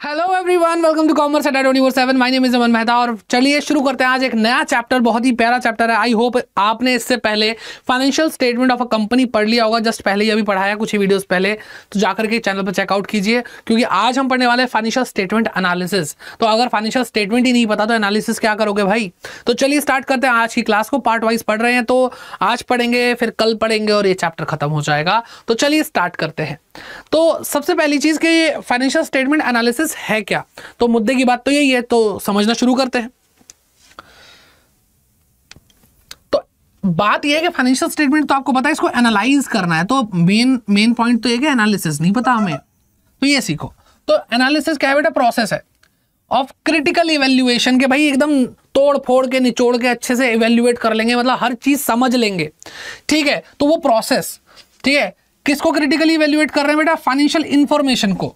Hello everyone welcome to commerce at twenty seven my name is Aman Mehta और चलिए शुरू करते हैं आज एक नया चैप्टर बहुत ही प्यारा चैप्टर है। आई होप आपने इससे पहले financial statement of a company पढ़ लिया होगा जस्ट पहले ही अभी पढ़ाया कुछ ही वीडियोस पहले। तो जाकर के चैनल पर चेकआउट कीजिए, क्योंकि आज हम पढ़ने वाले हैं फाइनेंशियल स्टेटमेंट एनालिसिस तो अगर फाइनेंशियल स्टेटमेंट ही नहीं पता तो एनालिसिस क्या करोगे भाई? तो चलिए स्टार्ट करते हैं आज की क्लास को। पार्ट वाइज पढ़ रहे हैं तो आज पढ़ेंगे, फिर कल पढ़ेंगे और ये चैप्टर खत्म हो जाएगा। तो चलिए स्टार्ट करते हैं। तो सबसे पहली चीज़ कि फाइनेंशियल स्टेटमेंट एनालिसिस है क्या? तो मुद्दे की बात तो यही है तो समझना शुरू करते हैं। तो बात यह है कि फाइनेंशियल स्टेटमेंट तो आपको पता है इसको एनालाइज करना है। तो मेन मेन पॉइंट तो ये कि एनालिसिस नहीं पता हमें। तो ये सीखो। तो एनालिसिस क्या है बेटा? प्रोसेस है। ऑफ़ क्रिटिकल इवेल्युएशन के भाई एकदम तोड़ फोड़ के, निचोड़ के अच्छे से इवेल्युएट कर लेंगे मतलब हर चीज़ समझ लेंगे। ठीक है? तो वो प्रोसेस ठीक है? किसको क्रिटिकली इवेल्युएट कर रहे हैं बेटा? फाइनेंशियल इंफॉर्मेशन को।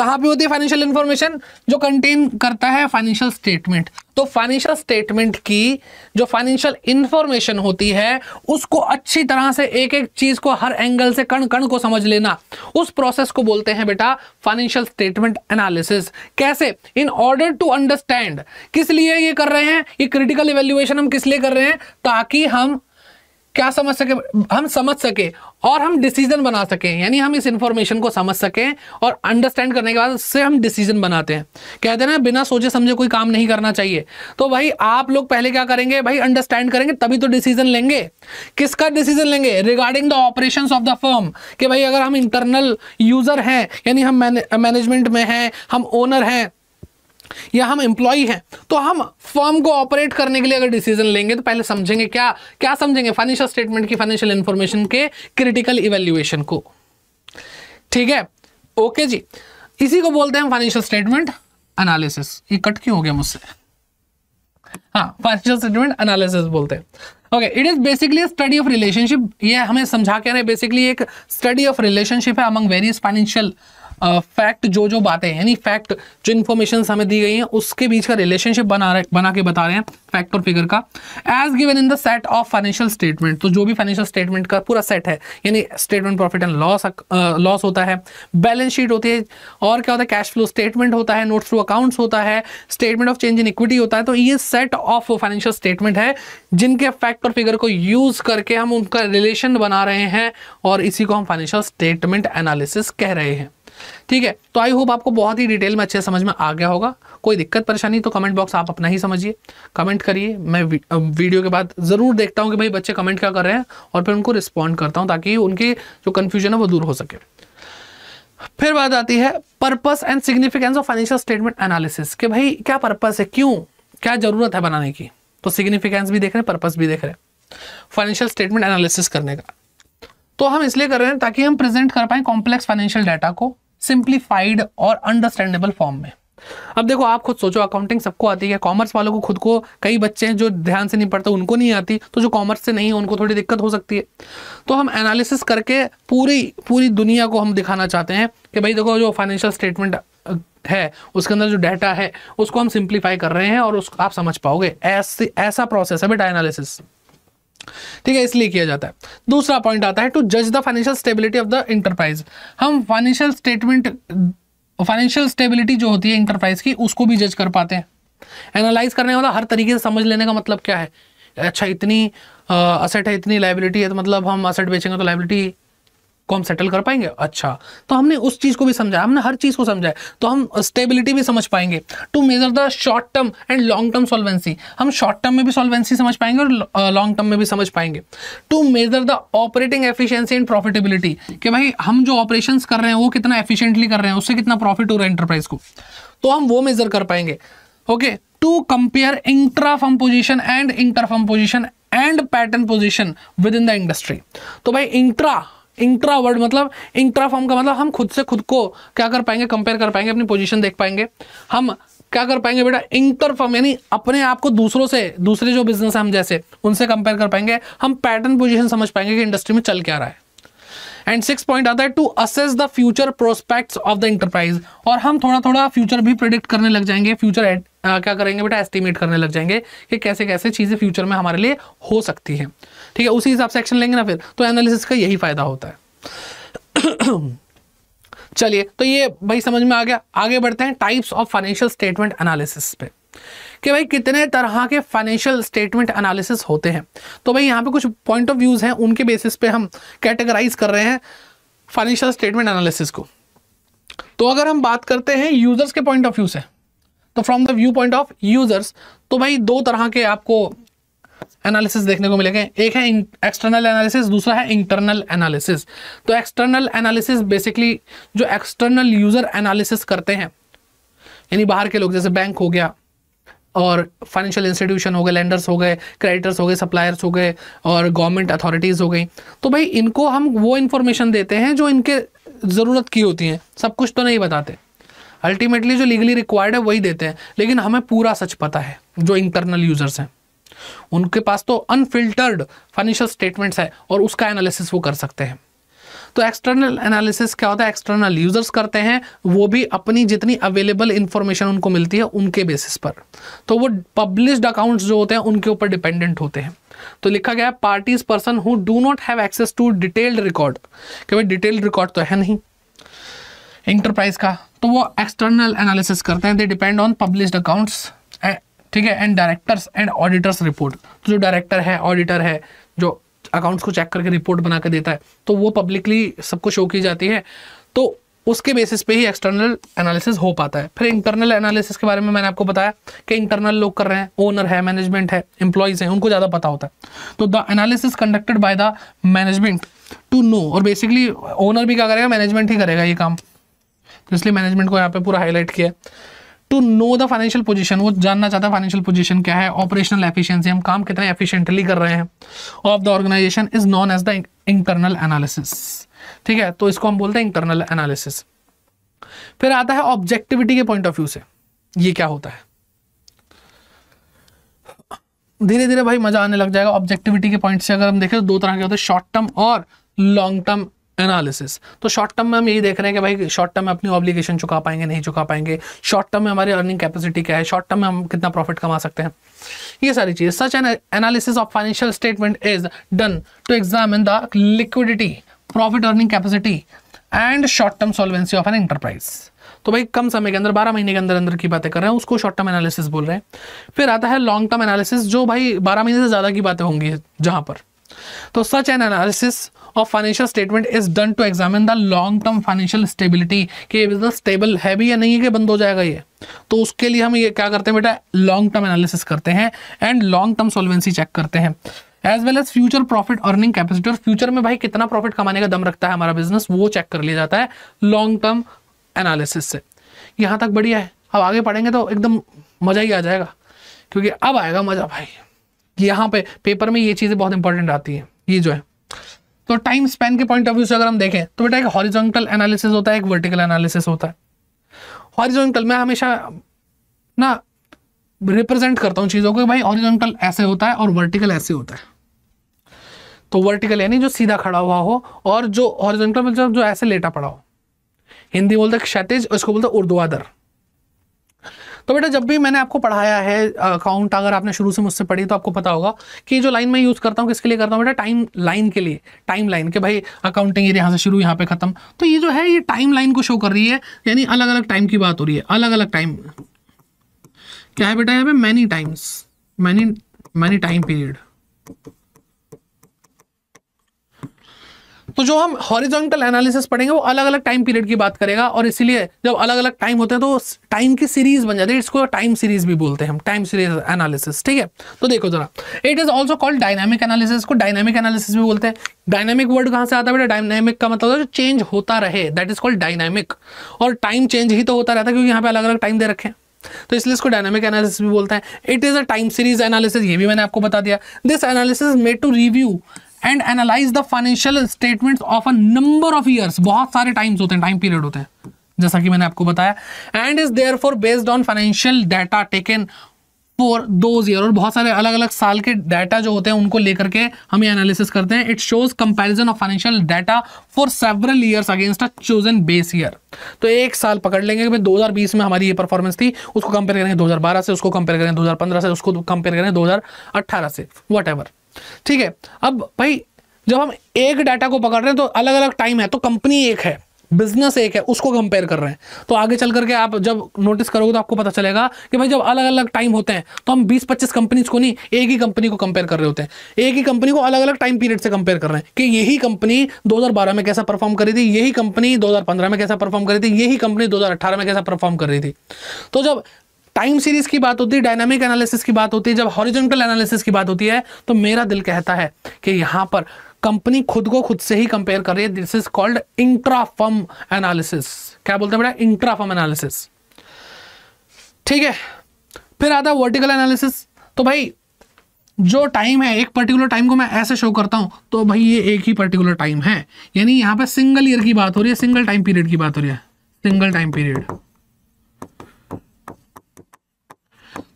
कहाँ पे होती है फाइनेंशियल इंफॉर्मेशन जो कंटेन करता है फाइनेंशियल स्टेटमेंट तो फाइनेंशियल स्टेटमेंट की जो फाइनेंशियल इंफॉर्मेशन होती है, उसको अच्छी तरह से एक एक चीज़ को हर एंगल से, कण कण को समझ लेना। उस प्रोसेस को बोलते हैं बेटा फाइनेंशियल स्टेटमेंट एनालिसिस कैसे? इन ऑर्डर टू अंडरस्टैंड किस लिए ये कर रहे हैं? ये क्रिटिकल इवेल्युएशन हम किस लिए कर रहे हैं? ताकि हम क्या समझ सके? हम समझ सके और हम डिसीज़न बना सकें। यानी हम इस इंफॉर्मेशन को समझ सकें और अंडरस्टैंड करने के बाद उससे हम डिसीज़न बनाते हैं। कहते हैं ना, बिना सोचे समझे कोई काम नहीं करना चाहिए। तो भाई, आप लोग पहले क्या करेंगे? भाई अंडरस्टैंड करेंगे, तभी तो डिसीज़न लेंगे। किसका डिसीज़न लेंगे? Regarding the operation of the firm कि भाई, अगर हम इंटरनल यूज़र हैं, यानी हम मैनेजमेंट में हैं, हम ओनर हैं या हम एम्प्लॉय हैं तो हम फर्म को ऑपरेट करने के लिए अगर डिसीज़न लेंगे तो पहले समझेंगे क्या क्या समझेंगे? फाइनेंशियल स्टेटमेंट की फाइनेंशियल इंफॉर्मेशन के क्रिटिकल इवेल्युएशन को। ठीक है? ओके जी। इसी को बोलते हैं फाइनेंशियल स्टेटमेंट एनालिसिस ये कट क्यों हो गया मुझसे? हाँ फाइनेंशियल स्टेटमेंट एनालिसिस बोलते हैं। Okay it is basically study of relationship ये हमें समझा के रहे बेसिकली एक स्टडी ऑफ़ रिलेशनशिप है अमंग वेरियस फाइनेंशियल फैक्ट जो जो बातें यानी फैक्ट जो इन्फॉर्मेशन हमें दी गई हैं, उसके बीच का रिलेशनशिप बना रहे, बना के बता रहे हैं फैक्ट और फिगर का। As given in the set of financial statement तो जो भी फाइनेंशियल स्टेटमेंट का पूरा सेट है, यानी statement profit and loss loss होता है। बैलेंस शीट होती है, और क्या होता है कैश फ्लो स्टेटमेंट होता है नोट थ्रू अकाउंट्स होता है statement of change in equity होता है तो ये सेट ऑफ़ फाइनेंशियल स्टेटमेंट है, जिनके फैक्ट और फिगर को यूज़ करके हम उनका रिलेशन बना रहे हैं, और इसी को हम फाइनेंशियल स्टेटमेंट एनालिसिस कह रहे हैं। ठीक है? तो आई होप आपको बहुत ही डिटेल में अच्छे समझ में आ गया होगा। कोई दिक्कत, परेशानी तो कमेंट बॉक्स आप अपना ही समझिए। कमेंट करिए। मैं वीडियो के बाद ज़रूर देखता हूँ कि भाई बच्चे कमेंट क्या कर रहे हैं और फिर उनको रिस्पॉन्ड करता हूँ ताकि उनकी जो कन्फ्यूज़न है वो दूर हो सके। फिर बात आती है purpose and significance of financial statement analysis कि भाई क्या पर्पस है? क्यों? क्या ज़रूरत है बनाने की? तो सिग्निफिकेंस भी देख रहे हैं पर्पस भी देख रहे हैं। फाइनेंशियल स्टेटमेंट एनालिसिस करने का। तो हम इसलिए कर रहे हैं ताकि हम प्रेजेंट कर पाए कॉम्प्लेक्स फाइनेंशियल डाटा को। सिंप्लीफाइड और अंडरस्टैंडेबल फॉर्म में। अब देखो, आप खुद सोचो अकाउंटिंग सबको आती है। कॉमर्स वालों को खुद को, कई बच्चे हैं जो ध्यान से नहीं पढ़ते, उनको नहीं आती। तो जो कॉमर्स से नहीं है, उनको थोड़ी दिक्कत हो सकती है। तो हम एनालिसिस करके पूरी पूरी दुनिया को हम दिखाना चाहते हैं कि भाई देखो, जो फाइनेंशियल स्टेटमेंट है, उसके अंदर जो डाटा है, उसको हम सिंप्लीफाई कर रहे हैं और उसको आप समझ पाओगे। ऐसे, ऐसा प्रोसेस है बेटा एनालिसिस ठीक है, इसलिए किया जाता है। दूसरा पॉइंट आता है टू जज the financial stability of the enterprise हम फाइनेंशियल स्टेटमेंट फाइनेंशियल स्टेबिलिटी जो होती है इंटरप्राइज की, उसको भी जज कर पाते हैं। एनालाइज करने वाला हर तरीके से समझ लेने का मतलब क्या है? अच्छा इतनी असेट है, इतनी लाइबिलिटी है तो मतलब हम असेट बेचेंगे तो लाइबिलिटी को हम सेटल कर पाएँगे? अच्छा। तो हमने उस चीज़ को भी समझा हमने हर चीज़ को समझा तो हम स्टेबिलिटी भी समझ पाएँगे। To measure the short term and long term solvency हम शॉर्ट टर्म में भी सॉल्वेंसी समझ पाएँगे और लॉन्ग टर्म में भी समझ पाएँगे। To measure the operating efficiency and profitability कि भाई हम जो ऑपरेशन कर रहे हैं, वो कितना एफिशिएंटली कर रहे हैं, उससे कितना प्रॉफिट हो रहा है एंटरप्राइज को। तो हम वो मेजर कर पाएँगे। Okay to compare intra firm position and inter firm position and pattern position within the industry तो भाई इंट्रा इंट्रा वर्ड मतलब इंट्रा फॉर्म का मतलब हम खुद से खुद को क्या कर पाएँगे कंपेयर कर पाएँगे, अपनी पोजीशन देख पाएँगे। हम क्या कर पाएँगे बेटा? इंटर फॉर्म यानी अपने आप को दूसरों से, दूसरे जो बिज़नेस है हम जैसे, उनसे कंपेयर कर पाएँगे। हम पैटर्न पोजीशन समझ पाएँगे कि इंडस्ट्री में चल क्या रहा है। एंड सिक्स पॉइंट आता है to assess the future prospects of the enterprise और हम थोड़ा थोड़ा फ्यूचर भी प्रिडिक्ट करने लग जाएँगे फ्यूचर क्या करेंगे बेटा? एस्टिमेट करने लग जाएँगे कि कैसे कैसे चीज़ें फ्यूचर में हमारे लिए हो सकती हैं। ठीक है, उसी हिसाब से एक्शन लेंगे ना फिर तो एनालिसिस का यही फ़ायदा होता है। चलिए तो ये भाई समझ में आ गया। आगे बढ़ते हैं types of financial statement analysis पे। कि भाई कितने तरह के फाइनेंशियल स्टेटमेंट एनालिसिस होते हैं। तो भाई यहाँ पे कुछ पॉइंट ऑफ़ व्यूज़ हैं, उनके बेसिस पे हम कैटेगराइज कर रहे हैं फाइनेंशियल स्टेटमेंट एनालिसिस को। तो अगर हम बात करते हैं यूज़र्स के पॉइंट ऑफ़ व्यू से तो from the view point of users तो भाई दो तरह के आपको एनालिसिस देखने को मिलेंगे। एक है एक्सटर्नल एनालिसिस दूसरा है इंटरनल एनालिसिस तो एक्सटर्नल एनालिसिस बेसिकली जो एक्सटर्नल यूज़र एनालिसिस करते हैं, यानी बाहर के लोग, जैसे बैंक हो गया, और फाइनेंशियल इंस्टीट्यूशन हो गए लेंडर्स हो गए क्रेडिटर्स हो गए सप्लायर्स हो गए, और गवर्नमेंट अथॉरिटीज़ हो गई। तो भाई, इनको हम वो इन्फॉर्मेशन देते हैं जो इनके ज़रूरत की होती हैं। सब कुछ तो नहीं बताते। अल्टीमेटली जो लीगली रिक्वायर्ड है, वही देते हैं। लेकिन हमें पूरा सच पता है, जो इंटरनल यूज़र्स हैं। उनके पास तो अनफिल्टर्ड फाइनेंशियल स्टेटमेंट्स है और उसका एनालिसिस वो कर सकते हैं। तो एक्सटर्नल एनालिसिस क्या होता है? एक्सटर्नल यूज़र्स करते हैं, वो भी अपनी जितनी अवेलेबल इंफॉर्मेशन उनको मिलती है, उनके बेसिस पर। तो वो पब्लिश्ड अकाउंट्स जो होते हैं, उनके ऊपर डिपेंडेंट होते हैं। तो लिखा गया है parties person who do not have access to detailed record कि भाई डिटेल्ड रिकॉर्ड तो है नहीं। इंटरप्राइज का। तो वो एक्सटर्नल एनालिसिस करते हैं they depend on published accounts ठीक है? And directors and auditors report तो जो डायरेक्टर है ऑडिटर है, जो अकाउंट्स को चेक करके रिपोर्ट बना के देता है तो वो पब्लिकली सबको शो की जाती है। तो उसके बेसिस पे ही एक्सटर्नल एनालिसिस हो पाता है। फिर इंटरनल एनालिसिस के बारे में मैंने आपको बताया कि इंटरनल लोग कर रहे हैं ओनर है मैनेजमेंट है एम्प्लॉयज़ हैं, उनको ज़्यादा पता होता है। तो the analysis conducted by the management to know और बेसिकली ओनर भी क्या करेगा? मैनेजमेंट ही करेगा ये काम। तो इसलिए मैनेजमेंट को यहाँ पे पूरा हाईलाइट किया to know the financial position वो जानना चाहता है फाइनेंशियल पोजीशन क्या है ऑपरेशनल एफिशिएंसी हम काम कितने एफिशिएंटली कर रहे हैं। Of the organization is known as the internal analysis ठीक है तो इसको हम बोलते हैं इंटरनल एनालिसिस फिर आता है ऑब्जेक्टिविटी के पॉइंट ऑफ़ व्यू से। ये क्या होता है? धीरे धीरे भाई मज़ा आने लग जाएगा। ऑब्जेक्टिविटी के पॉइंट से अगर हम देखें तो दो तरह के होते हैं शॉर्ट टर्म और लॉन्ग टर्म एनालिसिस तो शॉर्ट टर्म में हम यही देख रहे हैं कि भाई शॉर्ट टर्म में अपनी ऑब्लिगेशन चुका पाएँगे, नहीं चुका पाएँगे? शॉर्ट टर्म में हमारी अर्निंग कैपेसिटी क्या है? शॉर्ट टर्म में हम कितना प्रॉफिट कमा सकते हैं? ये सारी चीज़। Such an analysis of financial statement is done to examine the liquidity profit earning capacity and short term solvency of an enterprise तो भाई, कम समय के अंदर 12 महीने के अंदर अंदर की बातें कर रहे हैं, उसको शॉर्ट टर्म एनालिसिस बोल रहे हैं। फिर आता है लॉन्ग टर्म एनालिसिस जो भाई 12 महीने से ज़्यादा की बातें होंगी जहाँ पर। तो such an analysis of financial statement is done to examine the long term financial stability कि बिज़नेस स्टेबल है भी या नहीं है कि बंद हो जाएगा ये? तो उसके लिए हम ये क्या करते हैं बेटा? लॉन्ग टर्म एनालिसिस करते हैं and long term solvency check करते हैं। As well as future profit earning capacity और फ्यूचर में भाई कितना प्रॉफिट कमाने का दम रखता है हमारा बिज़नेस वो चेक कर लिया जाता है लॉन्ग टर्म एनालिसिस से। यहाँ तक बढ़िया है। अब आगे पढ़ेंगे तो एकदम मज़ा ही आ जाएगा। क्योंकि अब आएगा मज़ा भाई। यहाँ पे पेपर में ये चीज़ें बहुत इंपॉर्टेंट आती है। ये जो है। तो टाइम स्पेन के पॉइंट ऑफ़ व्यू से अगर हम देखें तो बेटा एक हॉरिजॉन्टल एनालिसिस होता है, एक वर्टिकल एनालिसिस होता है। हॉरिजॉन्टल में हमेशा ना रिप्रेजेंट करता हूँ चीज़ों को भाई हॉरिजॉन्टल ऐसे होता है और वर्टिकल ऐसे होता है। तो वर्टिकल यानी जो सीधा खड़ा हुआ हो और जो हॉरिजॉन्टल मतलब जो ऐसे लेटा पड़ा हो। हिंदी बोलते क्षैतिज, उसको बोलते उर्दवादर तो बेटा, जब भी मैंने आपको पढ़ाया है अकाउंट अगर आपने शुरू से मुझसे पढ़ी तो आपको पता होगा कि जो लाइन मैं यूज़ करता हूँ, किसके लिए करता हूँ बेटा? टाइम लाइन के लिए। टाइम लाइन के भाई अकाउंटिंग ये यहाँ से शुरू, यहाँ पे खत्म। तो ये जो है, ये टाइम लाइन को शो कर रही है, यानी अलग अलग टाइम की बात हो रही है। अलग अलग टाइम क्या है बेटा यहाँ पे? Many times many many time period तो जो हम हॉरिजॉन्टल एनालिसिस पढ़ेंगे, वो अलग अलग टाइम पीरियड की बात करेगा, और इसीलिए जब अलग अलग टाइम होते हैं तो टाइम की सीरीज़ बन जाती है, इसको टाइम सीरीज़ भी बोलते हैं हम टाइम सीरीज़ एनालिसिस ठीक है? तो देखो जरा it is also called dynamic analysis को डायनामिक एनालिसिस भी बोलते हैं। डायनामिक वर्ड कहाँ से आता है बेटा? डायनामिक का मतलब जो चेंज होता रहे दैट इज़ कॉल्ड डायनामिक और टाइम चेंज ही तो होता रहता है, क्योंकि यहाँ पे अलग अलग टाइम दे रखे हैं। तो इसलिए इसको डायनामिक एनालिसिस भी बोलते हैं। It is a time series analysis ये भी मैंने आपको बता दिया। This analysis made to review and analyse the financial statements of a number of years बहुत सारे टाइम्स होते हैं टाइम पीरियड होते हैं, जैसा कि मैंने आपको बताया। And is therefore based on financial data taken for those year और बहुत सारे अलग अलग साल के डाटा जो होते हैं, उनको लेकर के हम ये एनालिसिस करते हैं। It shows comparison of financial data for several years against a chosen base year तो एक साल पकड़ लेंगे कि 2020 में हमारी ये परफॉर्मेंस थी, उसको कंपेयर करेंगे 2012 से, उसको कंपेयर करें 2015 से, उसको कंपेयर करें 2018 से वट ठीक है? अब भाई, जब हम एक डाटा को पकड़ रहे हैं तो अलग अलग टाइम है तो कंपनी एक है बिज़नेस एक है, उसको कंपेयर कर रहे हैं। तो आगे चल करके आप जब नोटिस करोगे तो आपको पता चलेगा कि भाई, जब अलग अलग टाइम होते हैं तो हम 20-25 कंपनीज़ को नहीं, एक ही कंपनी को कंपेयर कर रहे होते हैं। एक ही कंपनी को अलग अलग टाइम पीरियड से कंपेयर कर रहे हैं कि यही कंपनी 2012 में कैसा परफॉर्म करी थी, यही कंपनी 2015 में कैसा परफॉर्म करी थी, यही कंपनी 2018 में कैसा परफॉर्म कर रही थी। तो जब टाइम सीरीज़ की बात होती है, डायनामिक एनालिसिस की बात होती है, जब हॉरिजॉन्टल एनालिसिस की बात होती है तो मेरा दिल कहता है कि यहाँ पर कंपनी खुद को खुद से ही कंपेयर कर रही है this is called intrafirm analysis क्या बोलते हैं बेटा? इंट्राफर्म एनालिसिस ठीक है? फिर आता है वर्टिकल एनालिसिस तो भाई, जो टाइम है, एक पर्टिकुलर टाइम को मैं ऐसे शो करता हूँ तो भाई ये एक ही पर्टिकुलर टाइम है। यानी यहाँ पे सिंगल ईयर की बात हो रही है सिंगल टाइम पीरियड की बात हो रही है। सिंगल टाइम पीरियड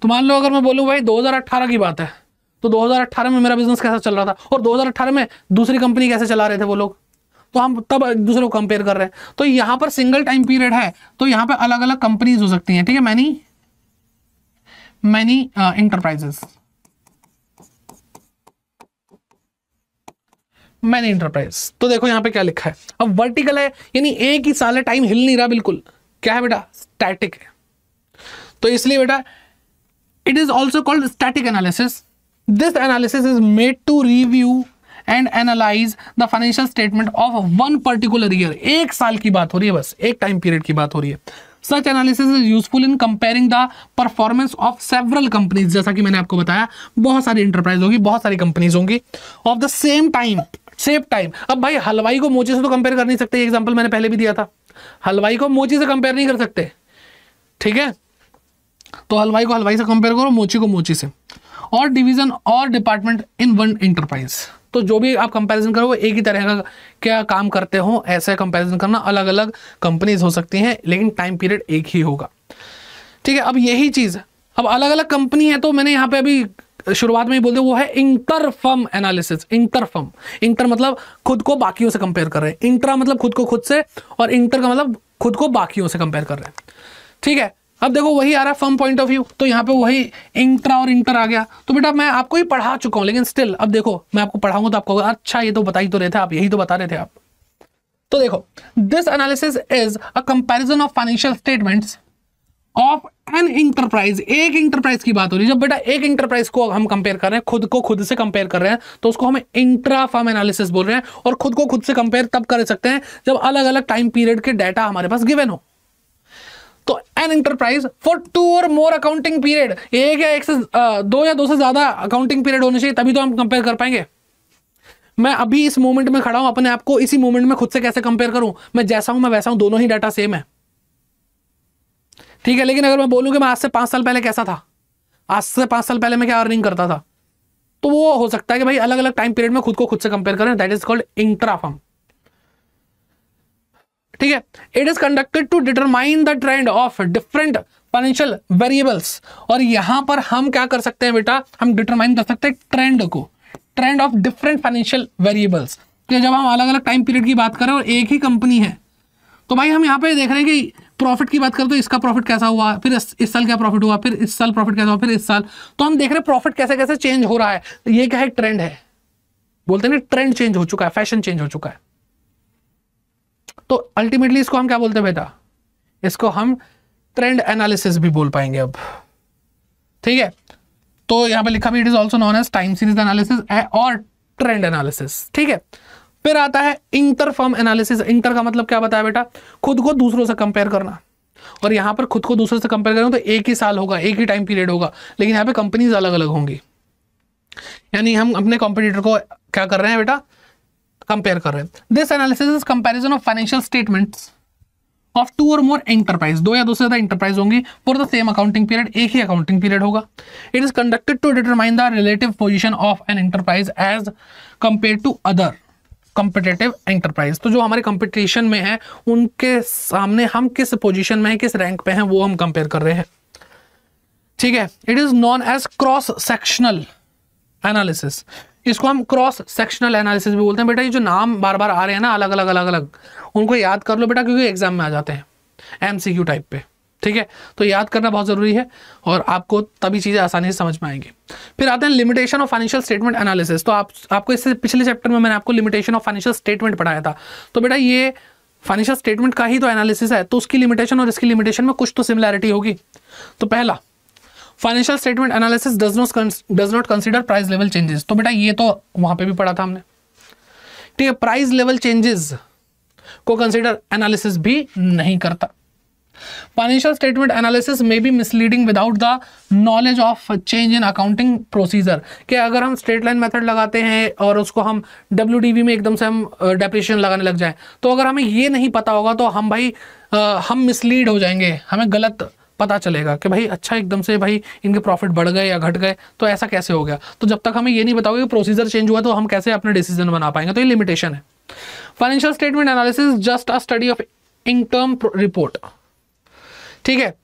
तो मान लो अगर मैं बोलूँ, भाई 2018 की बात है। तो 2018 में मेरा बिज़नेस कैसा चल रहा था? और 2018 में दूसरी कंपनी कैसे चला रहे थे वो लोग? तो हम तब एक दूसरे को कंपेयर कर रहे हैं। तो यहाँ पर सिंगल टाइम पीरियड है तो यहाँ पर अलग अलग कंपनीज़ हो सकती हैं, ठीक है? Many many enterprises many enterprise तो देखो यहाँ पे क्या लिखा है। अब वर्टिकल है, यानी एक ही साल है टाइम हिल नहीं रहा बिल्कुल। क्या है बेटा? स्टैटिक है। तो इसलिए बेटा it is also called static analysis. This analysis is made to review and analyse the financial statement of one particular year एक साल की बात हो रही है बस, एक टाइम पीरियड की बात हो रही है। Such analysis is useful in comparing the performance of several companies जैसा कि मैंने आपको बताया, बहुत सारी इंटरप्राइज होगी, बहुत सारी कंपनीज़ होंगी। Of the same time same time अब भाई, हलवाई को मोची से तो कंपेयर कर नहीं सकते एग्ज़ाम्पल मैंने पहले भी दिया था। हलवाई को मोची से कंपेयर नहीं कर सकते। ठीक है? तो हलवाई को हलवाई से कंपेयर करो, मोची को मोची से। और डिवीज़न और डिपार्टमेंट इन वन इंटरप्राइज तो जो भी आप कंपैरिजन करो वो एक ही तरह का क्या काम करते हो, ऐसे कंपैरिजन करना अलग अलग कंपनीज़ हो सकती हैं, लेकिन टाइम पीरियड एक ही होगा। ठीक है, अब यही चीज़। अब अलग अलग कंपनी है तो मैंने यहाँ पे अभी शुरुआत में ही बोल दिया, वो है इंटरफर्म एनालिसिस इंटरफर्म इंटर मतलब खुद को बाकियों से कंपेयर कर रहे हैं। इंट्रा मतलब खुद को खुद से, और इंटर का मतलब खुद को बाकियों से कंपेयर कर रहे हैं। ठीक है अब देखो वही आ रहा फर्म पॉइंट ऑफ़ व्यू तो यहाँ पे वही इंट्रा और इंटर आ गया। तो बेटा मैं आपको ही पढ़ा चुका हूँ, लेकिन स्टिल अब देखो, मैं आपको पढ़ाऊँगा तो आपको अच्छा ये तो बता ही तो रहे थे आप, यही तो बता रहे थे आप। तो देखो this analysis is a comparison of financial statements of an enterprise एक इंटरप्राइज की बात हो रही है। जब बेटा एक इंटरप्राइज को हम कंपेयर कर रहे हैं, खुद को खुद से कंपेयर कर रहे हैं तो उसको हम इंट्रा फर्म एनालिसिस बोल रहे हैं, और खुद को खुद से कंपेयर तब कर सकते हैं जब अलग अलग टाइम पीरियड के डाटा हमारे पास गिवन हो। तो एन इंटरप्राइज फॉर टू और मोर अकाउंटिंग पीरियड एक या एक से दो या दो से ज़्यादा अकाउंटिंग पीरियड होने चाहिए, तभी तो हम कंपेयर कर पाएँगे। मैं अभी इस मोमेंट में खड़ा हूँ, अपने आप को इसी मोमेंट में खुद से कैसे कंपेयर करूँ? मैं जैसा हूँ, मैं वैसा हूँ, दोनों ही डाटा सेम है। ठीक है, लेकिन अगर मैं बोलूँ कि मैं आज से पाँच साल पहले कैसा था, आज से पाँच साल पहले मैं क्या अर्निंग करता था तो वो हो सकता है कि भाई अलग अलग टाइम पीरियड में खुद को खुद से कंपेयर करें दैट इज़ कॉल्ड इंट्राफर्म ठीक है? It is conducted to determine the trend of different financial variables और यहाँ पर हम क्या कर सकते हैं बेटा? हम डिटरमाइन कर सकते हैं ट्रेंड को। Trend of different financial variables कि जब हम अलग अलग टाइम पीरियड की बात करें और एक ही कंपनी है तो भाई हम यहाँ पे देख रहे हैं कि प्रॉफिट की बात करें तो इसका प्रॉफिट कैसा हुआ फिर इस, इस साल क्या प्रॉफिट हुआ फिर इस साल प्रॉफिट कैसा हुआ फिर इस साल। तो हम देख रहे हैं प्रॉफिट कैसे कैसे चेंज हो रहा है। ये क्या है? ट्रेंड है। बोलते हैं ना ट्रेंड चेंज हो चुका है फ़ैशन चेंज हो चुका है। तो अल्टीमेटली इसको हम क्या बोलते हैं बेटा? इसको हम ट्रेंड एनालिसिस भी बोल पाएँगे अब। ठीक है? तो यहाँ पे लिखा भी it is also known as time series analysis और ट्रेंड एनालिसिस ठीक है? फिर आता है इंटर फर्म एनालिसिस इंटर का मतलब क्या बताया बेटा? खुद को दूसरों से कंपेयर करना। और यहाँ पर खुद को दूसरों से कंपेयर करें तो एक ही साल होगा, एक ही टाइम पीरियड होगा, लेकिन यहाँ पे कंपनीज़ अलग अलग होंगी। यानी हम अपने कॉम्पिटिटर को क्या कर रहे हैं बेटा? कंपेयर कर रहे हैं। This analysis is comparison of financial statements of two और मोर एंटरप्राइज दो या दो से ज़्यादा एंटरप्राइज होंगी। For the same accounting period एक ही अकाउंटिंग पीरियड होगा। It is conducted to determine the relative position of an enterprise as compare to other competitive enterprise तो जो हमारे कंपटीशन में है, उनके सामने हम किस पोजीशन में है, किस रैंक पे हैं, वो हम कंपेयर कर रहे हैं। ठीक है? It is known as cross sectional analysis इसको हम क्रॉस सेक्शनल एनालिसिस भी बोलते हैं। बेटा, ये जो नाम बार बार आ रहे हैं ना अलग अलग अलग अलग उनको याद कर लो बेटा, क्योंकि एग्ज़ाम में आ जाते हैं एमसीक्यू टाइप पे, ठीक है? तो याद करना बहुत ज़रूरी है और आपको तभी चीज़ें आसानी से समझ में आएँगी। फिर आते हैं limitation of financial statement analysis तो आप, आपको इससे पिछले चैप्टर में मैंने आपको लिमिटेशन ऑफ़ फाइनेंशियल स्टेटमेंट पढ़ाया था। तो बेटा, ये फाइनेंशियल स्टेटमेंट का ही तो एनालिसिस है तो उसकी लिमिटेशन और इसकी लिमिटेशन में कुछ तो सिमिलैरिटी होगी। तो पहला financial statement analysis does not consider price level changes तो बेटा ये तो वहाँ पे भी पढ़ा था हमने। ठीक है प्राइस लेवल चेंजेस को कंसिडर एनालिसिस भी नहीं करता। फाइनेंशियल स्टेटमेंट एनालिसिस में be misleading without the knowledge of change in accounting procedure कि अगर हम स्ट्रेट लाइन मेथड लगाते हैं और उसको हम डब्ल्यू में एकदम से हम डेप्रेशन लगाने लग जाए तो अगर हमें ये नहीं पता होगा तो हम भाई आ, हम मिसलीड हो जाएँगे। हमें गलत पता चलेगा कि भाई अच्छा एकदम से भाई इनके प्रॉफिट बढ़ गए या घट गए तो ऐसा कैसे हो गया? तो जब तक हमें ये नहीं बताओगे प्रोसीजर चेंज हुआ तो हम कैसे अपने डिसीज़न बना पाएँगे? तो ये लिमिटेशन है। Financial statement analysis just a study of interim report ठीक है?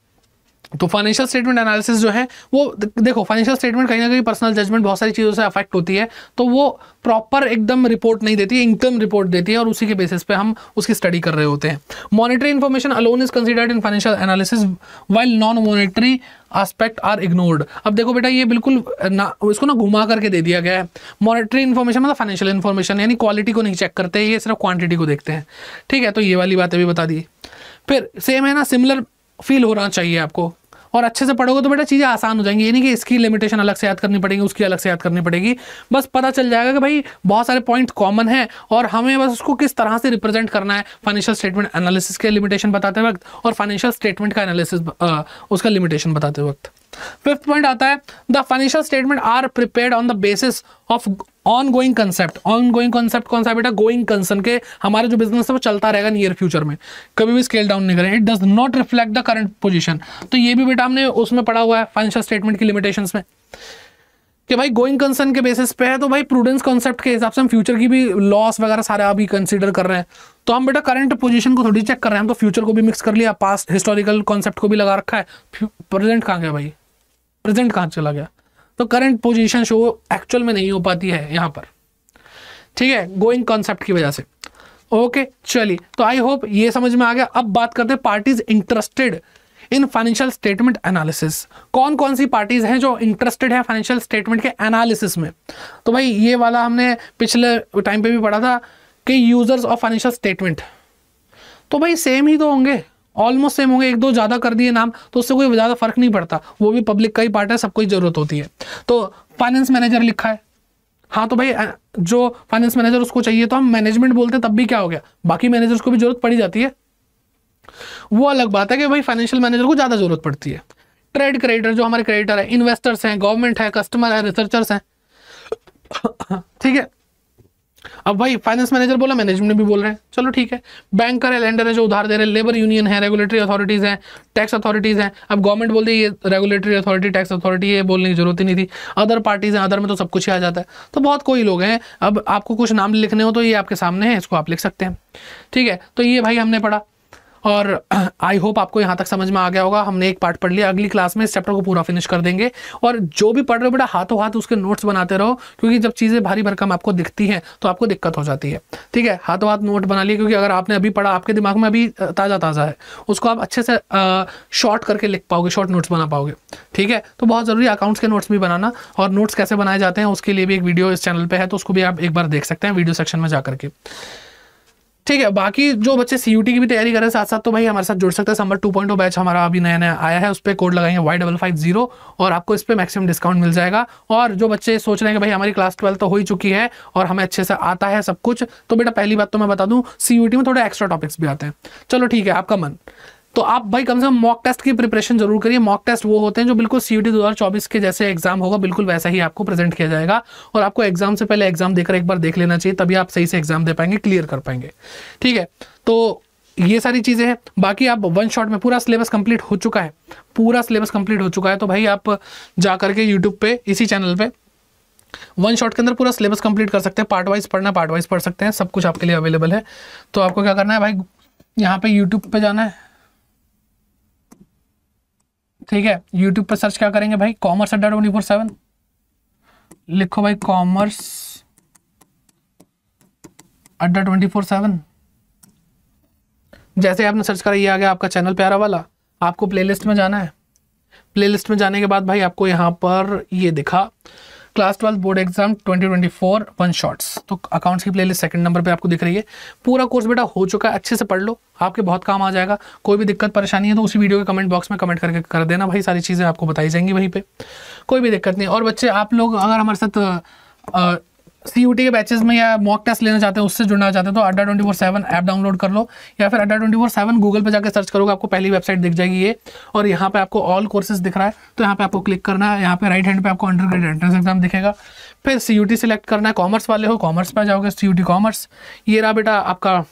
तो फाइनेंशियल स्टेटमेंट एनालिसिस जो है, वो देखो फाइनेंशियल स्टेटमेंट कहीं ना कहीं पर्सनल जजमेंट बहुत सारी चीज़ों से अफेक्ट होती है तो वो प्रॉपर एकदम रिपोर्ट नहीं देती इनकम रिपोर्ट देती है और उसी के बेसिस पे हम उसकी स्टडी कर रहे होते हैं। Monetary information alone is considered in financial analysis while non monetary aspect are ignored अब देखो बेटा, ये बिल्कुल ना, इसको ना घुमा करके दे दिया गया है। मॉनिटरी इन्फॉर्मेशन मतलब फाइनेंशियल इन्फॉर्मेशन यानी क्वालिटी को नहीं चेक करते, ये सिर्फ़ क्वांटिटी को देखते हैं। ठीक है तो ये वाली बातें भी बता दी। फिर सेम है ना सिमिलर फील होना चाहिए आपको। और अच्छे से पढ़ोगे तो बेटा चीज़ें आसान हो जाएँगी। ये नहीं कि इसकी लिमिटेशन अलग से याद करनी पड़ेगी, उसकी अलग से याद करनी पड़ेगी। बस पता चल जाएगा कि भाई बहुत सारे पॉइंट कॉमन है और हमें बस उसको किस तरह से रिप्रेजेंट करना है। फाइनेंशियल स्टेटमेंट एनालिसिस के लिमिटेशन बताते वक्त और फाइनेंशियल स्टेटमेंट का एनालिसिस उसका लिमिटेशन बताते वक्त। फिफ्थ पॉइंट आता है the financial statement are prepared on the basis of on going concept on going concept कौन सा बेटा? गोइंग कंसर्न के हमारे जो बिज़नेस है, वो चलता रहेगा नियर फ्यूचर में। कभी भी स्केल डाउन नहीं करें। It does not reflect the current position तो ये भी बेटा हमने उसमें पढ़ा हुआ है फाइनेंशियल स्टेटमेंट की लिमिटेशन में। कि भाई गोइंग कंसर्न के बेसिस पे है तो भाई प्रूडेंस कॉन्सेप्ट के हिसाब से हम फ्यूचर की भी लॉस वगैरह सारे अभी कंसीडर कर रहे हैं। तो हम बेटा करंट पोजीशन को थोड़ी चेक कर रहे हैं। हम तो फ्यूचर को भी मिक्स कर लिया पास्ट हिस्टोरिकल कॉन्सेप्ट को भी लगा रखा है। प्रेजेंट कहाँ गया भाई? प्रेजेंट कहाँ चला गया? तो करंट पोजीशन शो एक्चुअल में नहीं हो पाती है यहाँ पर। ठीक है गोइंग कॉन्सेप्ट की वजह से। ओके चलिए तो आई होप ये समझ में आ गया। अब बात करते हैं parties interested in financial statement analysis कौन कौन सी पार्टीज़ हैं जो इंटरेस्टेड है फाइनेंशियल स्टेटमेंट के एनालिसिस में? तो भाई, ये वाला हमने पिछले टाइम पे भी पढ़ा था कि यूज़र्स ऑफ़ फाइनेंशियल स्टेटमेंट तो भाई सेम ही तो होंगे। ऑलमोस्ट सेम होंगे, एक दो ज़्यादा कर दिए नाम तो उससे कोई ज़्यादा फ़र्क नहीं पड़ता। वो भी पब्लिक का ही पार्ट है, सबको ही ज़रूरत होती है। तो फाइनेंस मैनेजर लिखा है। हाँ तो भाई जो फाइनेंस मैनेजर उसको चाहिए तो हम मैनेजमेंट बोलते हैं, तब भी क्या हो गया? बाकी मैनेजर्स को भी ज़रूरत पड़ी जाती है। वो अलग बात है कि भाई फाइनेंशियल मैनेजर को ज़्यादा ज़रूरत पड़ती है। ट्रेड क्रेडिटर जो हमारे क्रेडिटर है इन्वेस्टर्स हैं गवर्नमेंट है कस्टमर है रिसर्चर्स हैं। ठीक है? अब भाई फाइनेंस मैनेजर बोला मैनेजमेंट भी बोल रहे हैं। चलो ठीक है। बैंकर है लेंडर है जो उधार दे रहे हैं। लेबर यूनियन है रेगुलेटरी अथॉरिटीज़ हैं टैक्स अथॉरिटीज़ हैं। अब गवर्नमेंट बोल दी ये रेगुलेटरी अथॉरिटी टैक्स अथॉरिटी ये बोलने की ज़रूरत ही नहीं थी। अदर पार्टीज़ हैं अदर में तो सब कुछ ही आ जाता है। तो बहुत कोई लोग हैं। अब आपको कुछ नाम लिखने हो तो ये आपके सामने है, इसको आप लिख सकते हैं। ठीक है? तो ये भाई हमने पढ़ा। और आई होप आपको यहाँ तक समझ में आ गया होगा। हमने एक पार्ट पढ़ लिया। अगली क्लास में इस चैप्टर को पूरा फिनिश कर देंगे। और जो भी पढ़ रहे हो बेटा, हाथों हाथ उसके नोट्स बनाते रहो, क्योंकि जब चीज़ें भारी भरकम आपको दिखती हैं तो आपको दिक्कत हो जाती है। ठीक है? हाथों हाथ नोट बना लिए, क्योंकि अगर आपने अभी पढ़ा, आपके दिमाग में अभी ताज़ा ताज़ा है। उसको आप अच्छे से शॉर्ट करके लिख पाओगे शॉर्ट नोट्स बना पाओगे। ठीक है? तो बहुत ज़रूरी अकाउंट्स के नोट्स भी बनाना। और नोट्स कैसे बनाए जाते हैं, उसके लिए भी एक वीडियो इस चैनल पर है तो उसको भी आप एक बार देख सकते हैं वीडियो सेक्शन में जा करके ठीक है, बाकी जो बच्चे सीयूटी की भी तैयारी कर रहे हैं साथ साथ तो भाई हमारे साथ जुड़ सकते हैं। समर टू पॉइंट बैच हमारा अभी नया नया आया है, उस पर कोड लगाएँगे वाई डबल फाइव ज़ीरो और आपको इस पर मैक्सिमम डिस्काउंट मिल जाएगा। और जो बच्चे सोच रहे हैं कि भाई हमारी क्लास ट्वेल्थ तो हो ही चुकी है और हमें अच्छे से आता है सब कुछ तो बेटा पहली बात तो मैं बता दूँ सी में थोड़े एक्स्ट्रा टॉपिक्स भी आते हैं। चलो ठीक है, आपका मन। तो आप भाई कम से कम मॉक टेस्ट की प्रिपरेशन ज़रूर करिए। मॉक टेस्ट वो होते हैं जो बिल्कुल सी यू के जैसे एग्ज़ाम होगा, बिल्कुल वैसा ही आपको प्रेजेंट किया जाएगा। और आपको एग्ज़ाम से पहले एग्ज़ाम देकर एक बार देख लेना चाहिए, तभी आप सही से एग्ज़ाम दे पाएँगे क्लियर कर पाएँगे। ठीक है? तो ये सारी चीज़ें हैं। बाकी आप वन शॉट में पूरा सिलेबस कंप्लीट हो चुका है। पूरा सिलेबस कंप्लीट हो चुका है। तो भाई आप जा करके यूट्यूब पे, इसी चैनल पे वन शॉट के अंदर पूरा सिलेबस कंप्लीट कर सकते हैं। पार्ट वाइज पढ़ना पार्ट वाइज पढ़ सकते हैं। सब कुछ आपके लिए अवेलेबल है। तो आपको क्या करना है भाई? यहाँ पे यूट्यूब पे जाना है। ठीक है यूट्यूब पर सर्च क्या करेंगे भाई? कॉमर्स अड्डा ट्वेंटी फोर सेवन लिखो भाई कॉमर्स अड्डा ट्वेंटी फोर सेवन जैसे आपने सर्च करा, ये आ गया आपका चैनल प्यारा वाला। आपको प्लेलिस्ट में जाना है। प्लेलिस्ट में जाने के बाद भाई, आपको यहाँ पर ये दिखा। Class twelfth board exam 2024 one shorts तो अकाउंट्स की प्लेलिस्ट सेकंड नंबर पे आपको दिख रही है। पूरा कोर्स बेटा हो चुका है, अच्छे से पढ़ लो। आपके बहुत काम आ जाएगा, कोई भी दिक्कत, परेशानी है तो उसी वीडियो के कमेंट बॉक्स में कमेंट करके कर देना भाई, सारी चीज़ें आपको बताई जाएँगी वहीं पर कोई भी दिक्कत नहीं। और बच्चे, आप लोग अगर हमारे साथ टी के बैचेस में या मॉक टेस्ट लेना चाहते हैं, उससे जुड़ना चाहते हैं तो Adda twenty four seven app download कर लो, या फिर अड्डा ट्वेंटी फोर सेवन गूगल पर जाकर सर्च करोगे, आपको पहली वेबसाइट दिख जाएगी ये, और यहाँ पे आपको ऑल कोर्सेज दिख रहा है तो यहाँ पे आपको क्लिक करना है, यहाँ पे राइट हैंड पे आपको अंडर ग्रेड एंट्रेंस एग्ज़ाम दिखेगा, फिर सी यू टी सिलेक्ट करना है कॉमर्स वाले हो कॉमर्स पे जाओगे सी यू टी कॉमर्स ये रहा बेटा आपका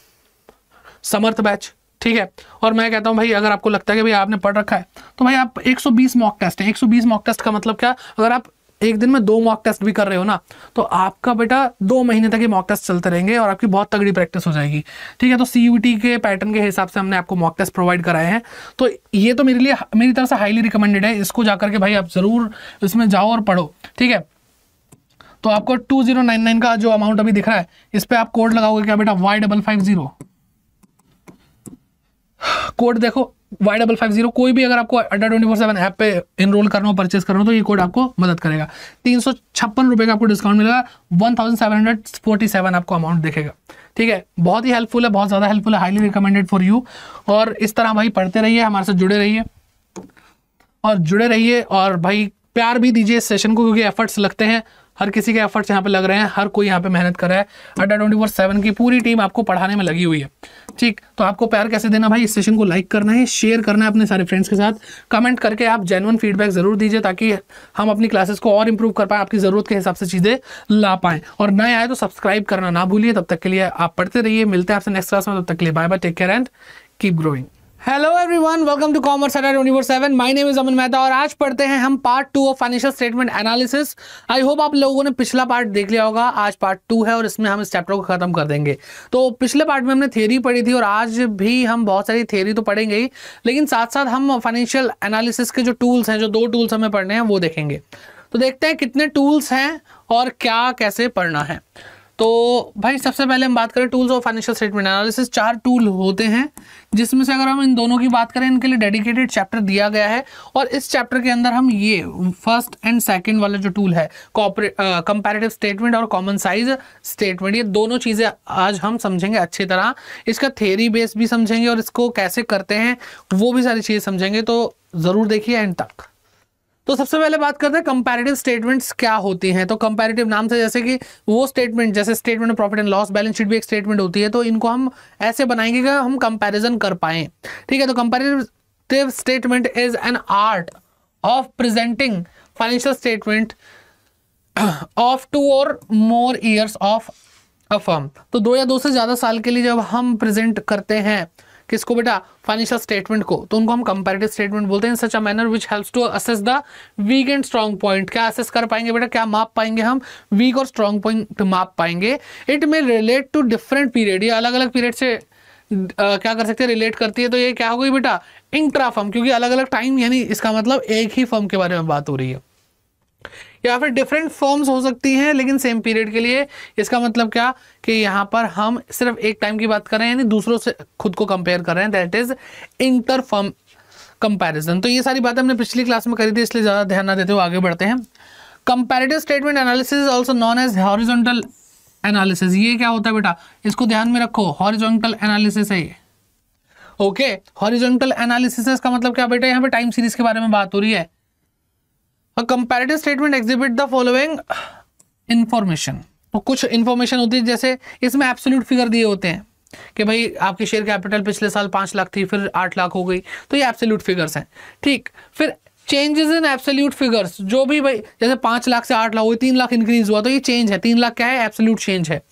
समर्थ बैच ठीक है, और मैं कहता हूँ भाई, अगर आपको लगता है कि भाई आपने पढ़ रखा है तो भाई आप 120 मॉक टेस्ट है 120 मॉक टेस्ट का मतलब क्या, अगर आप एक दिन में दो मॉक टेस्ट भी कर रहे हो ना तो आपका बेटा दो महीने तक ये मॉक टेस्ट चलते रहेंगे और आपकी बहुत तगड़ी प्रैक्टिस हो जाएगी। ठीक है तो सी के पैटर्न के हिसाब से हमने आपको मॉक टेस्ट प्रोवाइड कराए हैं। तो ये तो मेरे लिए, मेरी तरफ़ से हाईली रिकमेंडेड है। इसको जाकर के भाई आप ज़रूर इसमें जाओ और पढ़ो। ठीक है तो आपको टू ज़ीरो नाइन नाइन का जो अमाउंट अभी दिख रहा है, इस पर आप कोड लगाओगे क्या बेटा? Y double five zero code देखो वाई डबल फाइव ज़ीरो कोई भी अगर आपको Adda twenty four seven app पे इनरोल करना हो परचेस करना हो तो ये कोड आपको मदद करेगा। तीन सौ छप्पन रुपये का आपको डिस्काउंट मिलेगा one thousand seven hundred forty seven आपको अमाउंट दिखेगा। ठीक है? बहुत ही हेल्पफुल है, बहुत ज़्यादा हेल्पफुल है हाईली रिकमेंडेड फॉर यू और इस तरह भाई पढ़ते रहिए, हमारे साथ जुड़े रहिए। और जुड़े रहिए, और भाई प्यार भी दीजिए इस सेशन को, क्योंकि एफर्ट्स लगते हैं। हर किसी के एफर्ट्स यहाँ पे लग रहे हैं, हर कोई यहाँ पे मेहनत कर रहा है। अड्डा ट्वेंटी फोर सेवन की पूरी टीम आपको पढ़ाने में लगी हुई है। ठीक तो आपको प्यार कैसे देना भाई? इस सेशन को लाइक करना है शेयर करना है अपने सारे फ्रेंड्स के साथ। कमेंट करके आप जेनुअन फीडबैक ज़रूर दीजिए ताकि हम अपनी क्लासेस को और इंप्रूव कर पाए, आपकी ज़रूरत के हिसाब से चीज़ें ला पाएँ। और नए आए तो सब्सक्राइब करना ना भूलिए। तब तक के लिए आप पढ़ते रहिए। मिलते हैं आपसे नेक्स्ट क्लास में। तब तक के लिए bye bye take care and keep growing hello everyone welcome to commerce twenty four seven my name is Aman Mehta और आज पढ़ते हैं हम part two of financial statement analysis I hope आप लोगों ने पिछला पार्ट देख लिया होगा। आज पार्ट टू है और इसमें हम इस चैप्टर को खत्म कर देंगे। तो पिछले पार्ट में हमने थेरी पढ़ी थी और आज भी हम बहुत सारी थेरी तो पढ़ेंगे ही, लेकिन साथ साथ हम फाइनेंशियल एनालिसिस के जो टूल्स हैं, जो दो टूल्स हमें पढ़ने हैं, वो देखेंगे। तो देखते हैं कितने टूल्स हैं और क्या कैसे पढ़ना है। तो भाई, सबसे पहले हम बात करें tools of financial statement analysis चार टूल होते हैं, जिसमें से अगर हम इन दोनों की बात करें, इनके लिए डेडिकेटेड चैप्टर दिया गया है। और इस चैप्टर के अंदर हम ये फ़र्स्ट एंड सेकंड वाला जो टूल है कंपैरेटिव स्टेटमेंट और कॉमन साइज़ स्टेटमेंट ये दोनों चीज़ें आज हम समझेंगे अच्छी तरह। इसका थेरी बेस भी समझेंगे और इसको कैसे करते हैं, वो भी सारी चीज़ें समझेंगे। तो ज़रूर देखिए एंड तक। तो सबसे पहले बात करते हैं कंपैरेटिव स्टेटमेंट्स क्या होती हैं। तो कंपैरेटिव नाम से जैसे कि वो स्टेटमेंट जैसे statement of profit and loss balance sheet भी एक स्टेटमेंट होती है तो इनको हम ऐसे बनाएँगे कि हम कंपैरिजन कर पाए। ठीक है तो comparative statement is an art of presenting financial statement of two और more years of a firm तो दो या दो से ज़्यादा साल के लिए जब हम प्रेजेंट करते हैं किसको बेटा? फाइनेंशियल स्टेटमेंट को। तो उनको हम कंपेरेटिव स्टेटमेंट बोलते हैं such a manner which helps to assess the weak and strong point क्या असेस कर पाएँगे बेटा? क्या माप पाएँगे हम? वीक और स्ट्रॉन्ग पॉइंट माप पाएँगे। इट में रिलेट टू डिफरेंट पीरियड ये अलग अलग पीरियड से Uh, क्या कर सकते हैं? रिलेट करती है। तो ये क्या हो गई बेटा? इंट्रा फर्म क्योंकि अलग अलग टाइम यानी इसका मतलब एक ही फर्म के बारे में बात हो रही है। या फिर डिफरेंट फॉर्म्स हो सकती हैं, लेकिन सेम पीरियड के लिए इसका मतलब क्या? कि यहाँ पर हम सिर्फ़ एक टाइम की बात कर रहे हैं, यानी दूसरों से खुद को कंपेयर कर रहे हैं that is inter form comparison तो ये सारी बातें हमने पिछली क्लास में करी थी, इसलिए ज़्यादा ध्यान ना देते हुए आगे बढ़ते हैं। Comparative statement analysis also known as horizontal analysis ये क्या होता है बेटा? इसको ध्यान में रखो हॉरिजोंटल एनालिसिस है ये। ओके हॉरिजोंटल एनालिसिस का मतलब क्या बेटा? यहाँ पे टाइम सीरीज़ के बारे में बात हो रही है। A comparative statement exhibit the following information. तो कुछ इंफॉर्मेशन होती है, जैसे इसमें एब्सोल्यूट फिगर दिए होते हैं कि भाई आपकी शेयर कैपिटल पिछले साल पाँच लाख थी, फिर आठ लाख हो गई तो ये एब्सोल्यूट फिगर्स हैं। ठीक, फिर चेंजेस इन एब्सोल्यूट फिगर्स जो भी भाई, जैसे पाँच लाख से आठ लाख हुई तीन लाख इंक्रीज हुआ तो ये चेंज है, तीन लाख क्या है? एब्सोल्यूट चेंज है।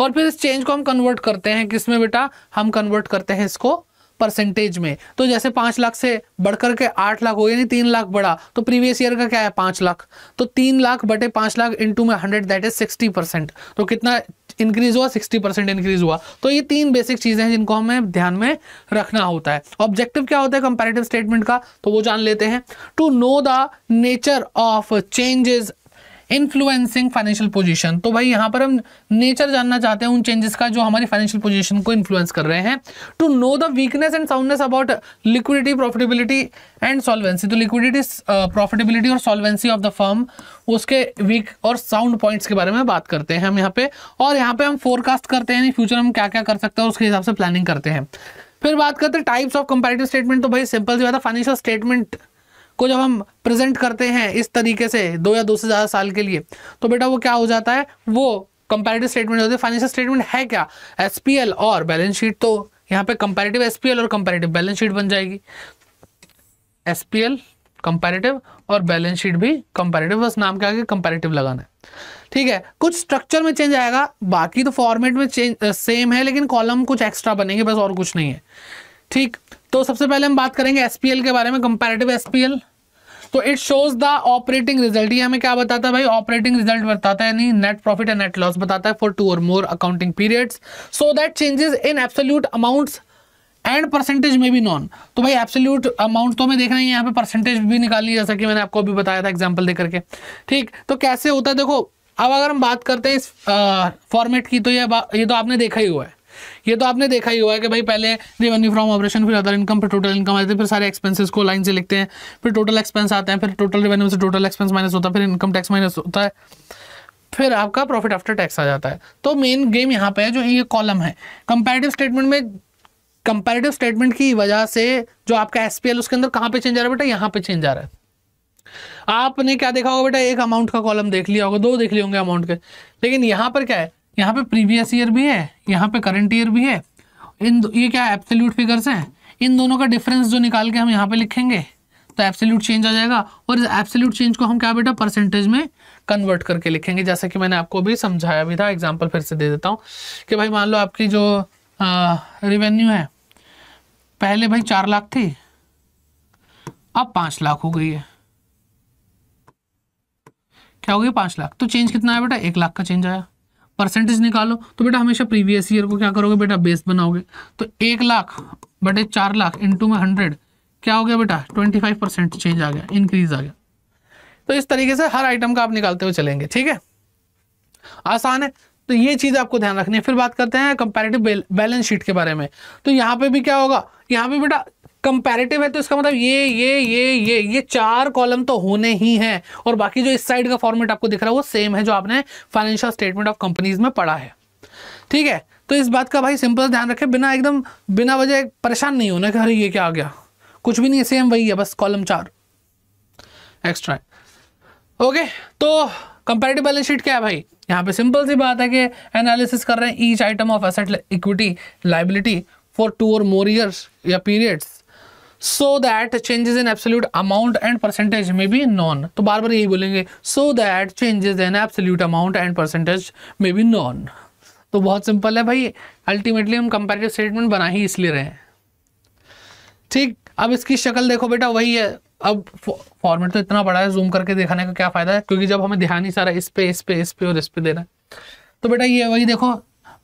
और फिर इस चेंज को हम कन्वर्ट करते हैं किसमें बेटा? हम कन्वर्ट करते हैं इसको परसेंटेज में। तो जैसे पाँच लाख से बढ़कर के आठ लाख हो यानी तीन लाख बढ़ा तो प्रीवियस ईयर का क्या है? पाँच लाख। तो तीन लाख बटे पाँच लाख इंटू में hundred that is sixty percent तो कितना इंक्रीज हुआ? सिक्सटी परसेंट इंक्रीज हुआ। तो ये तीन बेसिक चीज़ें हैं जिनको हमें ध्यान में रखना होता है। ऑब्जेक्टिव क्या होता है कंपेरेटिव स्टेटमेंट का? तो वो जान लेते हैं। To know the nature of changes influencing financial position तो भाई यहाँ पर हम नेचर जानना चाहते हैं उन चेंजेस का जो हमारी फाइनेंशियल पोजीशन को इन्फ्लुएंस कर रहे हैं। To know the weakness and soundness about liquidity profitability and solvency तो लिक्विडिटी प्रॉफिटेबिलिटी और सॉल्वेंसी ऑफ़ द फर्म उसके वीक और साउंड पॉइंट्स के बारे में बात करते हैं हम यहाँ पे। और यहाँ पे हम फोरकास्ट करते हैं फ्यूचर हम क्या क्या कर सकते हैं उसके हिसाब से प्लानिंग करते हैं। फिर बात करते हैं टाइप्स ऑफ़ कंपेरेटिव स्टेटमेंट तो भाई सिंपल सी बात है फाइनेंशियल स्टेटमेंट को जब हम प्रेजेंट करते हैं इस तरीके से दो या दो से ज़्यादा साल के लिए तो बेटा वो क्या हो जाता है? वो कंपेरेटिव स्टेटमेंट होती है। फाइनेंशियल स्टेटमेंट है क्या? एसपीएल और बैलेंस शीट तो यहाँ पे कंपेरेटिव एस और कंपेरेटिव बैलेंस शीट बन जाएगी। एस कंपेरेटिव और बैलेंस शीट भी कंपेरेटिव बस नाम के आगे कंपेरेटिव लगाना है। ठीक है? कुछ स्ट्रक्चर में चेंज आएगा, बाकी तो फॉर्मेट में चेंज सेम है, लेकिन कॉलम कुछ एक्स्ट्रा बनेंगे, बस और कुछ नहीं है। ठीक तो सबसे पहले हम बात करेंगे एसपीएल के बारे में कंपैरेटिव एसपीएल तो it shows the operating result ये हमें क्या बताता है भाई? ऑपरेटिंग रिज़ल्ट बताता है, यानी net profit and net loss बताता है फॉर टू और more accounting periods so that changes in absolute amounts and percentage में भी नॉन तो भाई एब्सोल्यूट अमाउंट तो हमें देखना है यहाँ पे परसेंटेज भी निकाली जैसा कि मैंने आपको अभी बताया था एग्ज़ाम्पल देकर के। ठीक तो कैसे होता है? देखो, अब अगर हम बात करते हैं इस फॉर्मेट की तो ये ये तो आपने देखा ही हुआ है। ये तो आपने देखा ही हुआ है कि भाई पहले रेवेन्यू फ्रॉम ऑपरेशन फिर अदर इनकम फिर टोटल इनकम आते हैं, फिर सारे एक्सपेंसेस को लाइन से लिखते हैं, फिर टोटल एक्सपेंस आते हैं, फिर टोटल रेवेन्यू से टोटल एक्सपेंस माइनस होता है, फिर इनकम टैक्स माइनस होता है, फिर आपका प्रॉफिट आफ्टर टैक्स आ जाता है। तो मेन गेम यहाँ पे है जो ये कॉलम है। कंपेरेटिव स्टेटमेंट में कंपेरेटिव स्टेटमेंट की वजह से जो आपका एस उसके अंदर कहाँ पे चेंज आ रहा है बेटा? यहाँ पे चेंज आ रहा है। आपने क्या देखा होगा बेटा? एक अमाउंट का कॉलम देख लिया होगा, दो देख लिए होंगे अमाउंट के। लेकिन यहाँ पर क्या है? यहाँ पे प्रीवियस ईयर भी है, यहाँ पे करंट ईयर भी है। इन ये क्या एब्सोल्यूट फिगर्स हैं? इन दोनों का डिफरेंस जो निकाल के हम यहाँ पे लिखेंगे तो एब्सोल्यूट चेंज आ जाएगा। और इस एब्सोल्यूट चेंज को हम क्या बेटा परसेंटेज में कन्वर्ट करके लिखेंगे। जैसे कि मैंने आपको भी समझाया भी था एग्ज़ाम्पल फिर से दे देता हूँ कि भाई मान लो आपकी जो रिवेन्यू है, पहले भाई चार लाख थी, अब पाँच लाख हो गई है। क्या हो गया पाँच लाख। तो चेंज कितना है बेटा? एक लाख का चेंज आया। परसेंटेज निकालो तो बेटा हमेशा प्रीवियस ईयर को क्या करोगे बेटा? बेस बनाओगे। तो एक लाख बटे चार लाख इंटू में हंड्रेड क्या हो गया बेटा? ट्वेंटी फाइव परसेंट चेंज आ गया इंक्रीज आ गया। तो इस तरीके से हर आइटम का आप निकालते हुए चलेंगे, ठीक है? आसान है। तो ये चीज़ आपको ध्यान रखनी है। फिर बात करते हैं कंपैरेटिव बैलेंस शीट के बारे में। तो यहाँ पे भी क्या होगा? यहाँ पे बेटा कंपैरेटिव है तो इसका मतलब ये ये ये ये ये चार कॉलम तो होने ही हैं। और बाकी जो इस साइड का फॉर्मेट आपको दिख रहा है, वो सेम है जो आपने फाइनेंशियल स्टेटमेंट ऑफ़ कंपनीज़ में पढ़ा है। ठीक है? तो इस बात का भाई सिंपल ध्यान रखें, बिना एकदम, बिना वजह परेशान नहीं होना कि अरे ये क्या आ गया। कुछ भी नहीं सेम वही है, बस कॉलम चार। एक्स्ट्रा ओके तो कंपेरेटिव बैलेंस शीट क्या है भाई? यहाँ पे सिंपल सी बात है कि एनालिसिस कर रहे हैं each item of asset equity liability for two और मोर ईयर्स या periods so that changes in absolute amount and percentage में बी नॉन तो बार बार यही बोलेंगे so that changes in absolute amount and percentage में बी नॉन तो बहुत सिंपल है भाई अल्टीमेटली हम कंपेरेटिव स्टेटमेंट बना ही इसलिए रहे ठीक, अब इसकी शक्ल देखो बेटा, वही है। अब फॉर्मेट तो इतना बड़ा है जूम करके दिखाने का क्या फ़ायदा है? क्योंकि जब हमें ध्यान ही सारा इस पे इस पे इस पे और इस पे देना तो बेटा ये वही देखो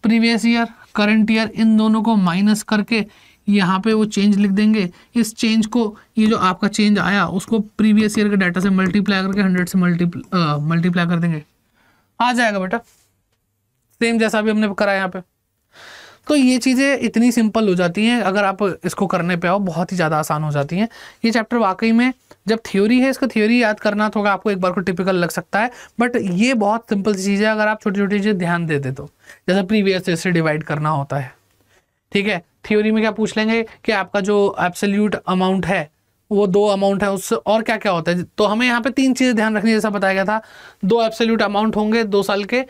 प्रीवियस ईयर करंट ईयर इन दोनों को माइनस करके यहाँ पे वो चेंज लिख देंगे। इस चेंज को, ये जो आपका चेंज आया, उसको प्रीवियस ईयर के डाटा से मल्टीप्लाई करके हंड्रेड से मल्टीप्लाई मल्टीप्लाई कर देंगे। आ जाएगा बेटा। सेम जैसा भी हमने करा यहाँ पे। तो ये चीज़ें इतनी सिंपल हो जाती हैं। अगर आप इसको करने पे आओ, बहुत ही ज़्यादा आसान हो जाती हैं। ये चैप्टर वाकई में, जब थ्योरी है, इसको थ्योरी याद करना थोड़ा आपको एक बार को टिपिकल लग सकता है। बट ये बहुत सिंपल चीज़ है, अगर आप छोटी छोटी चीज़ें ध्यान देते तो। जैसे प्रीवियस से डिवाइड करना होता है। ठीक है? थ्योरी में क्या पूछ लेंगे कि आपका जो एब्सोल्यूट अमाउंट है, वो दो अमाउंट है, उससे और क्या क्या होता है? तो हमें यहाँ पे तीन चीज़ें ध्यान रखनी जैसा बताया गया था। दो एब्सोल्यूट अमाउंट होंगे दो साल के,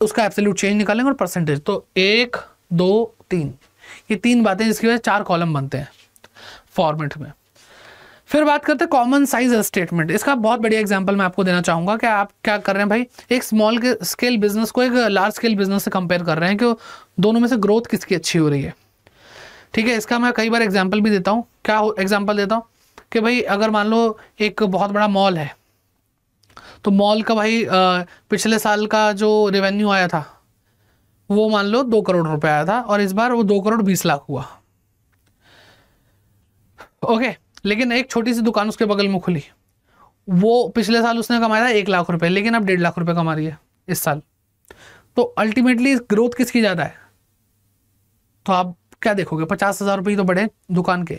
उसका एब्सोल्यूट चेंज निकालेंगे और परसेंटेज तो एक, दो, तीन। ये तीन बातें जिसकी वजह से चार कॉलम बनते हैं फॉर्मेट में। फिर बात करते हैं कॉमन साइज़ स्टेटमेंट इसका बहुत बढ़िया एग्जांपल मैं आपको देना चाहूँगा कि आप क्या कर रहे हैं भाई? एक स्मॉल स्केल बिज़नेस को एक लार्ज स्केल बिज़नेस से कंपेयर कर रहे हैं कि दोनों में से ग्रोथ किसकी अच्छी हो रही है? ठीक है, इसका मैं कई बार एग्ज़ाम्पल भी देता हूँ। क्या एग्ज़ाम्पल देता हूँ? कि भाई अगर मान लो एक बहुत बड़ा मॉल है तो मॉल का भाई पिछले साल का जो रेवेन्यू आया था, वो मान लो दो करोड़ रुपए आया था और इस बार वो दो करोड़ बीस लाख हुआ। ओके लेकिन एक छोटी सी दुकान उसके बगल में खुली। वो पिछले साल उसने कमाया था एक लाख रुपए, लेकिन अब डेढ़ लाख रुपए कमा रही है इस साल। तो अल्टीमेटली ग्रोथ किसकी ज़्यादा है? तो आप क्या देखोगे? पचास हज़ार रुपये तो बढ़े दुकान के।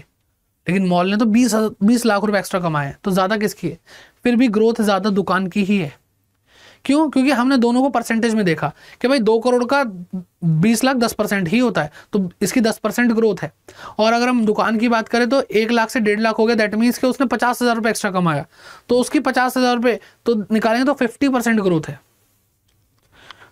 लेकिन मॉल ने तो बीस बीस लाख रुपए एक्स्ट्रा कमाए तो ज़्यादा किसकी है? फिर भी ग्रोथ ज़्यादा दुकान की ही है। क्यों? क्योंकि हमने दोनों को परसेंटेज में देखा कि भाई दो करोड़ का बीस लाख दस परसेंट ही होता है तो इसकी दस परसेंट ग्रोथ है। और अगर हम दुकान की बात करें तो एक लाख से डेढ़ लाख हो गया दैट मीन्स कि उसने पचास हज़ार रुपये एक्स्ट्रा कमाया। तो उसकी पचास हज़ार रुपये तो निकालेंगे तो फिफ्टी परसेंट ग्रोथ है।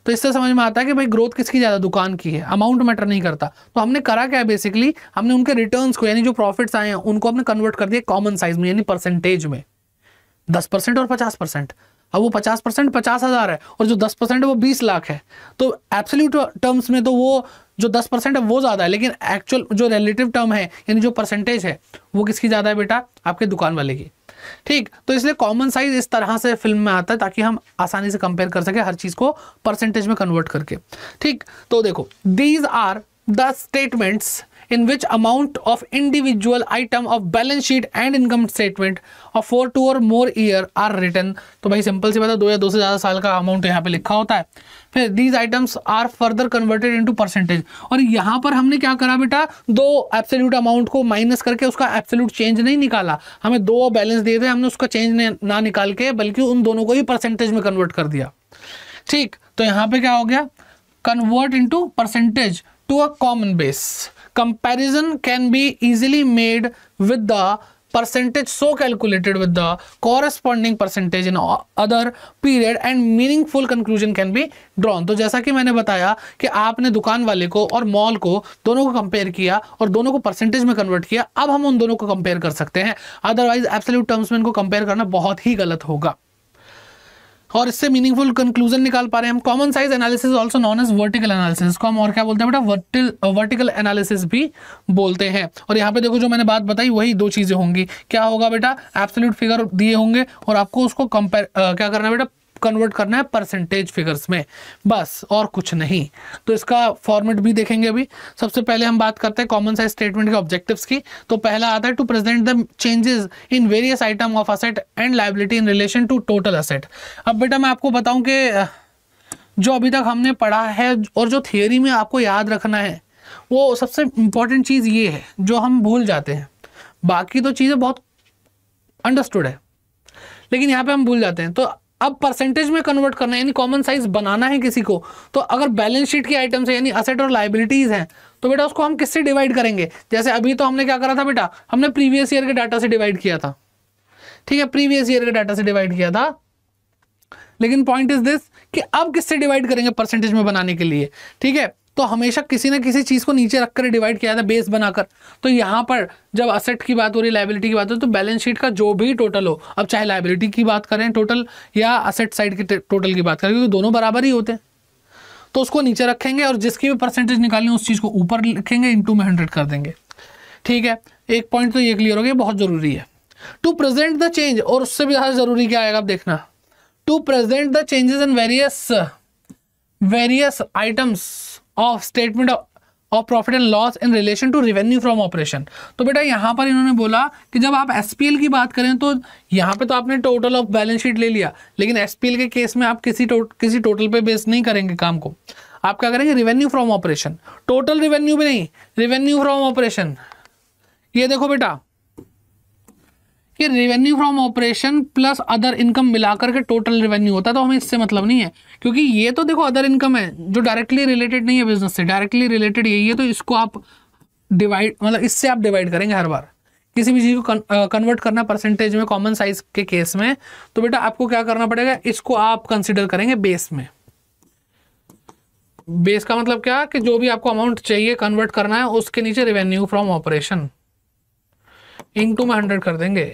तो इससे समझ में आता है कि भाई ग्रोथ किसकी ज़्यादा, दुकान की है। अमाउंट मैटर नहीं करता। तो हमने करा क्या है बेसिकली हमने उनके रिटर्न को, यानी जो प्रॉफिट्स आए हैं, उनको हमने कन्वर्ट कर दिया कॉमन साइज़ में, यानी परसेंटेज में। दस परसेंट और पचास परसेंट अब वो पचास परसेंट पचास हज़ार है और जो दस परसेंट है वो बीस लाख है। तो एब्सोल्यूट टर्म्स में तो वो जो दस परसेंट है वो ज़्यादा है, लेकिन एक्चुअल जो रिलेटिव टर्म है, यानी जो परसेंटेज है, वो किसकी ज़्यादा है बेटा? आपके दुकान वाले की। ठीक तो इसलिए कॉमन साइज़ इस तरह से फ़िल्म में आता है ताकि हम आसानी से कंपेयर कर सके हर चीज़ को परसेंटेज में कन्वर्ट करके। ठीक तो देखो these are the statements in which amount of individual item of balance sheet and income statement of four to or more year are written. तो भाई सिंपल सी बात है, दो या दो से ज़्यादा साल का अमाउंट यहाँ पे लिखा होता है। फिर these items are further converted into percentage और यहाँ पर हमने क्या करा बेटा? दो एब्सोल्यूट अमाउंट को माइनस करके उसका एब्सोल्यूट चेंज नहीं निकाला। हमें दो बैलेंस दिए थे, हमने उसका चेंज ना निकाल के, बल्कि उन दोनों को ही परसेंटेज में कन्वर्ट कर दिया। ठीक तो यहाँ पे क्या हो गया? Convert into percentage to a common base comparison can be easily made with the percentage so calculated with the corresponding percentage in other period and meaningful conclusion can be drawn तो जैसा कि मैंने बताया कि आपने दुकान वाले को और मॉल को दोनों को कंपेयर किया और दोनों को परसेंटेज में कन्वर्ट किया अब हम उन दोनों को कंपेयर कर सकते हैं अदरवाइज़ एब्सोल्यूट टर्म्स में इनको कंपेयर करना बहुत ही गलत होगा और इससे मीनिंगफुल कंक्लूजन निकाल पा रहे हैं हम। Common size analysis also known as vertical analysis को हम और क्या बोलते हैं बेटा? वर्टिकल एनालिसिस भी बोलते हैं। और यहाँ पे देखो जो मैंने बात बताई, वही दो चीज़ें होंगी। क्या होगा बेटा? एब्सोल्यूट फिगर दिए होंगे और आपको उसको कंपेयर क्या करना है बेटा? कन्वर्ट करना है परसेंटेज फिगर्स में। बस, और कुछ नहीं। तो इसका फॉर्मेट भी देखेंगे अभी। सबसे पहले हम बात करते हैं कॉमन साइज़ स्टेटमेंट के ऑब्जेक्टिव्स की। तो पहला आता है to present the changes in various item of asset and liability in relation to total asset अब बेटा मैं आपको बताऊँ कि जो अभी तक हमने पढ़ा है और जो थियोरी में आपको याद रखना है, वो सबसे इंपॉर्टेंट चीज़ ये है, जो हम भूल जाते हैं। बाकी तो चीज़ें बहुत अंडरस्टूड है। लेकिन यहाँ पे हम भूल जाते हैं। तो अब परसेंटेज में कन्वर्ट करना है, यानी कॉमन साइज़ बनाना है किसी को तो अगर बैलेंस शीट की आइटम्स है, यानी असेट और लाइबिलिटीज हैं तो बेटा उसको हम किससे डिवाइड करेंगे? जैसे अभी तो हमने क्या करा था बेटा? हमने प्रीवियस ईयर के डाटा से डिवाइड किया था। ठीक है प्रीवियस ईयर के डाटा से डिवाइड किया था। लेकिन पॉइंट इज़ दिस कि अब किससे डिवाइड करेंगे परसेंटेज में बनाने के लिए? ठीक है तो हमेशा किसी ना किसी चीज़ को नीचे रखकर डिवाइड किया था बेस बनाकर। तो यहाँ पर जब असेट की बात हो रही है लाइबिलिटी की बात हो तो बैलेंस शीट का जो भी टोटल हो, अब चाहे लाइबिलिटी की बात करें टोटल या असेट साइड की टोटल की बात करें, क्योंकि दोनों बराबर ही होते हैं। तो उसको नीचे रखेंगे और जिसकी भी परसेंटेज निकालनी उस चीज़ को ऊपर लिखेंगे इंटू में हंड्रेड कर देंगे। ठीक है? एक पॉइंट तो ये क्लियर हो गया बहुत ज़रूरी है। टू प्रेजेंट द चेंज और उससे भी ज़्यादा ज़रूरी क्या आएगा, आप देखना। To present the changes in various various items of statement of profit and loss in relation to revenue from operation तो बेटा यहाँ पर इन्होंने बोला कि जब आप एसपीएल की बात करें तो यहाँ पे तो आपने टोटल ऑफ़ बैलेंस शीट ले लिया। लेकिन एसपीएल के केस में आप किसी टो, किसी टोटल पे बेस नहीं करेंगे काम को। आप क्या करेंगे? Revenue from operation total revenue भी नहीं रिवेन्यू फ्रॉम ऑपरेशन ये देखो बेटा कि revenue from operation plus other income मिलाकर के टोटल रेवेन्यू होता है तो हमें इससे मतलब नहीं है। क्योंकि ये तो देखो अदर इनकम है, जो डायरेक्टली रिलेटेड नहीं है बिज़नेस से। डायरेक्टली रिलेटेड यही है तो इसको आप डिवाइड मतलब इससे आप डिवाइड करेंगे हर बार। किसी भी चीज़ को कन्वर्ट करना परसेंटेज में कॉमन साइज़ के केस में तो बेटा आपको क्या करना पड़ेगा, इसको आप कंसिडर करेंगे बेस में। बेस का मतलब क्या कि जो भी आपको अमाउंट चाहिए कन्वर्ट करना है, उसके नीचे रेवेन्यू फ्रॉम ऑपरेशन इंटू में हंड्रेड कर देंगे।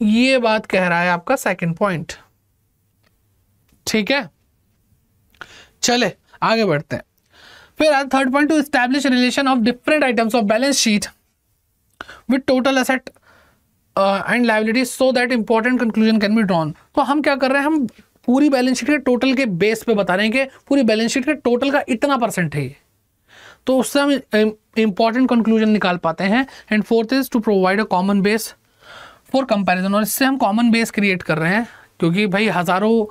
ये बात कह रहा है आपका सेकंड पॉइंट ठीक है? चले, आगे बढ़ते हैं। फिर third point to establish relation of different items of balance sheet with total asset and liability so that important conclusion can be drawn तो हम क्या कर रहे हैं? हम पूरी बैलेंस शीट के टोटल के बेस पे बता रहे हैं कि पूरी बैलेंस शीट के टोटल का इतना परसेंट है तो उससे हम इंपॉर्टेंट कंक्लूजन निकाल पाते हैं। And fourth is to provide a common base for comparison और इससे हम कॉमन बेस क्रिएट कर रहे हैं, क्योंकि भाई हज़ारों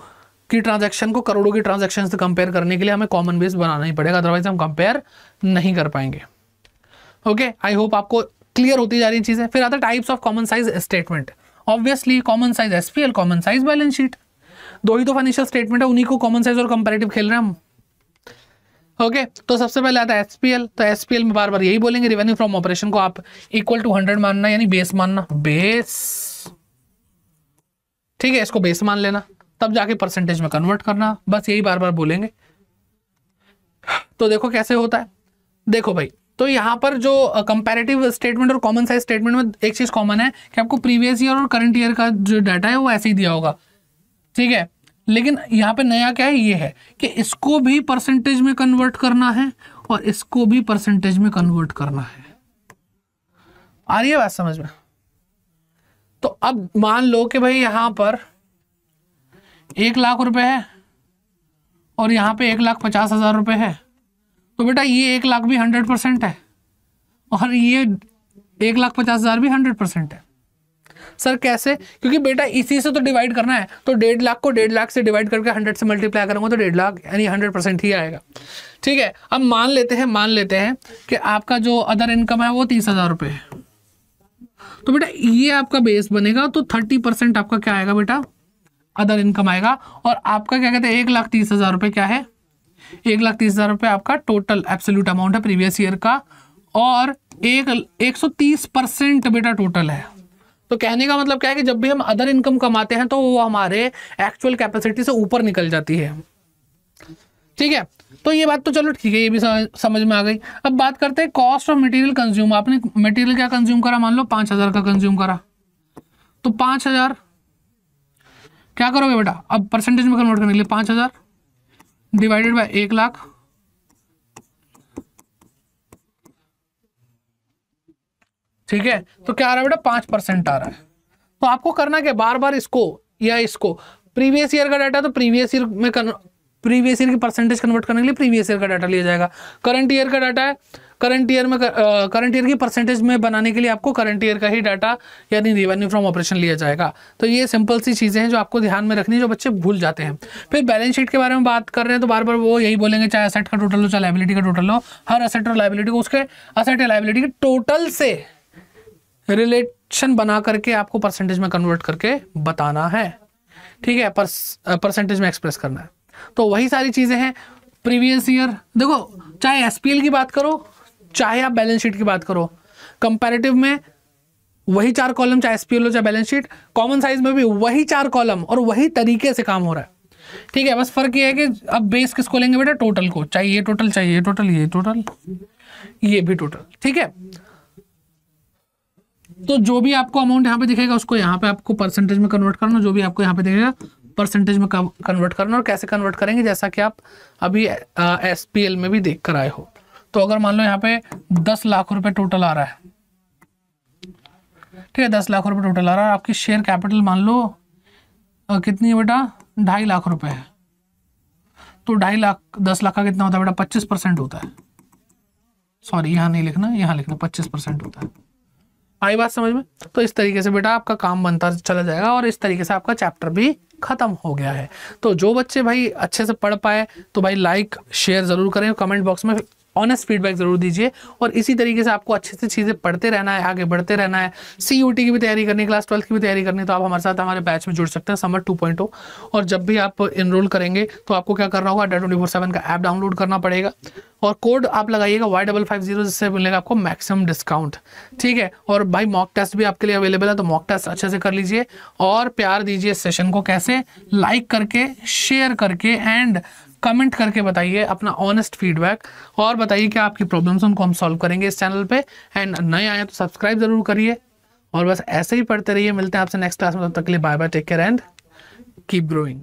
की ट्रांजैक्शन को करोड़ों की ट्रांजैक्शन से कंपेयर करने के लिए हमें कॉमन बेस बनाना ही पड़ेगा अदरवाइज़ हम कंपेयर नहीं कर पाएँगे। ओके आई होप आपको क्लियर होती जा रही चीज़ें। फिर आता types of common size statement obviously common size SPL common size balance sheet दो ही तो फाइनेंशियल स्टेटमेंट है, उन्हीं को कॉमन साइज़ और कंपेरेटिव खेल रहे हैं हम। ओके तो सबसे पहले आता है एसपीएल तो एसपीएल में बार बार यही बोलेंगे रिवेन्यू फ्रॉम ऑपरेशन को आप इक्वल टू हंड्रेड मानना यानी बेस मानना। बेस ठीक है, इसको बेस मान लेना, तब जाके परसेंटेज में कन्वर्ट करना, बस यही बार बार बोलेंगे। तो देखो कैसे होता है। देखो भाई तो यहाँ पर जो कंपैरेटिव स्टेटमेंट और कॉमन साइज़ स्टेटमेंट में एक चीज़ कॉमन है कि आपको प्रीवियस ईयर और करंट ईयर का जो डाटा है वो ऐसे ही दिया होगा। ठीक है लेकिन यहाँ पे नया क्या है? ये है कि इसको भी परसेंटेज में कन्वर्ट करना है और इसको भी परसेंटेज में कन्वर्ट करना है। आ रही है बात समझ में? तो अब मान लो कि भाई यहाँ पर एक लाख रुपए है और यहाँ पे एक लाख पचास हज़ार रुपए है। तो बेटा ये एक लाख भी हंड्रेड परसेंट है और ये एक लाख पचास हज़ार भी हंड्रेड परसेंट है। सर, कैसे? क्योंकि बेटा, इसी से तो डिवाइड करना है। तो डेढ़ लाख को डेढ़ लाख से डिवाइड करके हंड्रेड से मल्टीप्लाई करूँगा तो डेढ़ लाख, यानी हंड्रेड परसेंट ही आएगा। ठीक है? अब मान लेते हैं, मान लेते हैं कि आपका जो अदर इनकम है वो तीस हज़ार रुपये है। तो बेटा, ये आपका बेस बनेगा तो थर्टी परसेंट आपका क्या आएगा बेटा? अदर इनकम आएगा। और आपका क्या कहते हैं, एक लाख तीस हज़ार रुपये क्या है? एक लाख तीस हज़ार रुपये आपका टोटल एब्सोल्यूट अमाउंट है प्रीवियस ईयर का। और एक एक सौ तीस परसेंट बेटा टोटल है। तो कहने का मतलब क्या है कि जब भी हम अदर इनकम कमाते हैं तो वो हमारे एक्चुअल कैपेसिटी से ऊपर निकल जाती है। ठीक है? तो ये बात तो चलो ठीक है, ये भी समझ में आ गई। अब बात करते हैं कॉस्ट ऑफ़ मटेरियल कंज्यूम आपने मटेरियल क्या कंज्यूम करा? मान लो पाँच हज़ार का कंज्यूम करा। तो पाँच हज़ार, क्या करोगे बेटा? अब परसेंटेज में कन्वर्ट करने के लिए पाँच हज़ार डिवाइडेड बाय एक लाख। ठीक है? तो क्या आ रहा है बेटा? पाँच परसेंट आ रहा है। तो आपको करना क्या बार बार इसको या इसको। प्रीवियस ईयर का डाटा तो प्रीवियस ईयर में प्रीवियस ईयर की परसेंटेज कन्वर्ट करने के लिए प्रीवियस ईयर का डाटा लिया जाएगा। करंट ईयर का डाटा है। करंट ईयर में करंट ईयर की परसेंटेज में बनाने के लिए आपको करंट ईयर का ही डाटा यानी रिवेन्यू फ्रॉम ऑपरेशन लिया जाएगा। तो ये सिंपल सी चीज़ें हैं जो आपको ध्यान में रखनी है, जो बच्चे भूल जाते हैं। फिर बैलेंस शीट के बारे में बात कर रहे हैं तो बार बार वो यही बोलेंगे, चाहे असेट का टोटल हो, चाहे लाइबिलिटी का टोटल हो, हर असेट और लाइबिलिटी को उसके असेट या लाइबिलिटी के टोटल से रिलेशन बना करके आपको परसेंटेज में कन्वर्ट करके बताना है। ठीक है? परसेंटेज में एक्सप्रेस करना है। तो वही सारी चीज़ें हैं। प्रीवियस ईयर देखो, चाहे एसपीएल की बात करो, चाहे आप बैलेंस शीट की बात करो कंपैरेटिव में वही चार कॉलम चाहे एसपीएल हो, चाहे बैलेंस शीट कॉमन साइज़ में भी वही चार कॉलम और वही तरीके से काम हो रहा है। ठीक है? बस फ़र्क ये है कि अब बेस किसको लेंगे बेटा? टोटल को। चाहिए टोटल चाहिए टोटल ये टोटल ये भी टोटल ठीक है? तो जो भी आपको अमाउंट यहाँ पे दिखेगा उसको यहाँ पे आपको परसेंटेज में कन्वर्ट करना जो भी आपको यहाँ पे दिखेगा परसेंटेज में कन्वर्ट करना और कैसे कन्वर्ट करेंगे जैसा कि आप अभी एसपीएल में भी देख कर आए हो। तो अगर मान लो यहाँ पे दस लाख रुपए टोटल आ रहा है ठीक है दस लाख रुपए टोटल आ रहा है आपकी शेयर कैपिटल मान लो आ, कितनी बेटा? ढाई लाख रुपए है। तो ढाई लाख दस लाख का कितना होता है बेटा? पच्चीस परसेंट होता है। सॉरी यहाँ नहीं लिखना यहाँ लिखना पच्चीस परसेंट होता है। आई बात समझ में? तो इस तरीके से बेटा आपका काम बनता चला जाएगा और इस तरीके से आपका चैप्टर भी खत्म हो गया है। तो जो बच्चे भाई अच्छे से पढ़ पाए तो भाई लाइक शेयर ज़रूर करें कमेंट बॉक्स में ऑनेस्ट फीडबैक ज़रूर दीजिए और इसी तरीके से आपको अच्छे से चीज़ें पढ़ते रहना है, आगे बढ़ते रहना है। सी यू टी की भी तैयारी करनी क्लास ट्वेल्थ की भी तैयारी करनी तो आप हमारे साथ, हमारे बैच में जुड़ सकते हैं समर 2.0 और जब भी आप इनरोल करेंगे तो आपको क्या करना होगा ट्वेंटी फोर सेवन का ऐप डाउनलोड करना पड़ेगा। और कोड आप लगाइएगा वाई डबल फाइव ज़ीरो जिससे मिलेगा आपको मैक्सिमम डिस्काउंट ठीक है? और भाई मॉक टेस्ट भी आपके लिए अवेलेबल है तो मॉक टेस्ट अच्छे से कर लीजिए। और प्यार दीजिए सेशन को कैसे? लाइक करके शेयर करके एंड कमेंट करके बताइए अपना ऑनेस्ट फीडबैक और बताइए कि आपकी प्रॉब्लम्स उनको हम सॉल्व करेंगे इस चैनल पे। एंड नए आए तो सब्सक्राइब ज़रूर करिए। और बस ऐसे ही पढ़ते रहिए। मिलते हैं आपसे नेक्स्ट क्लास में, तब तक के लिए bye bye take care and keep growing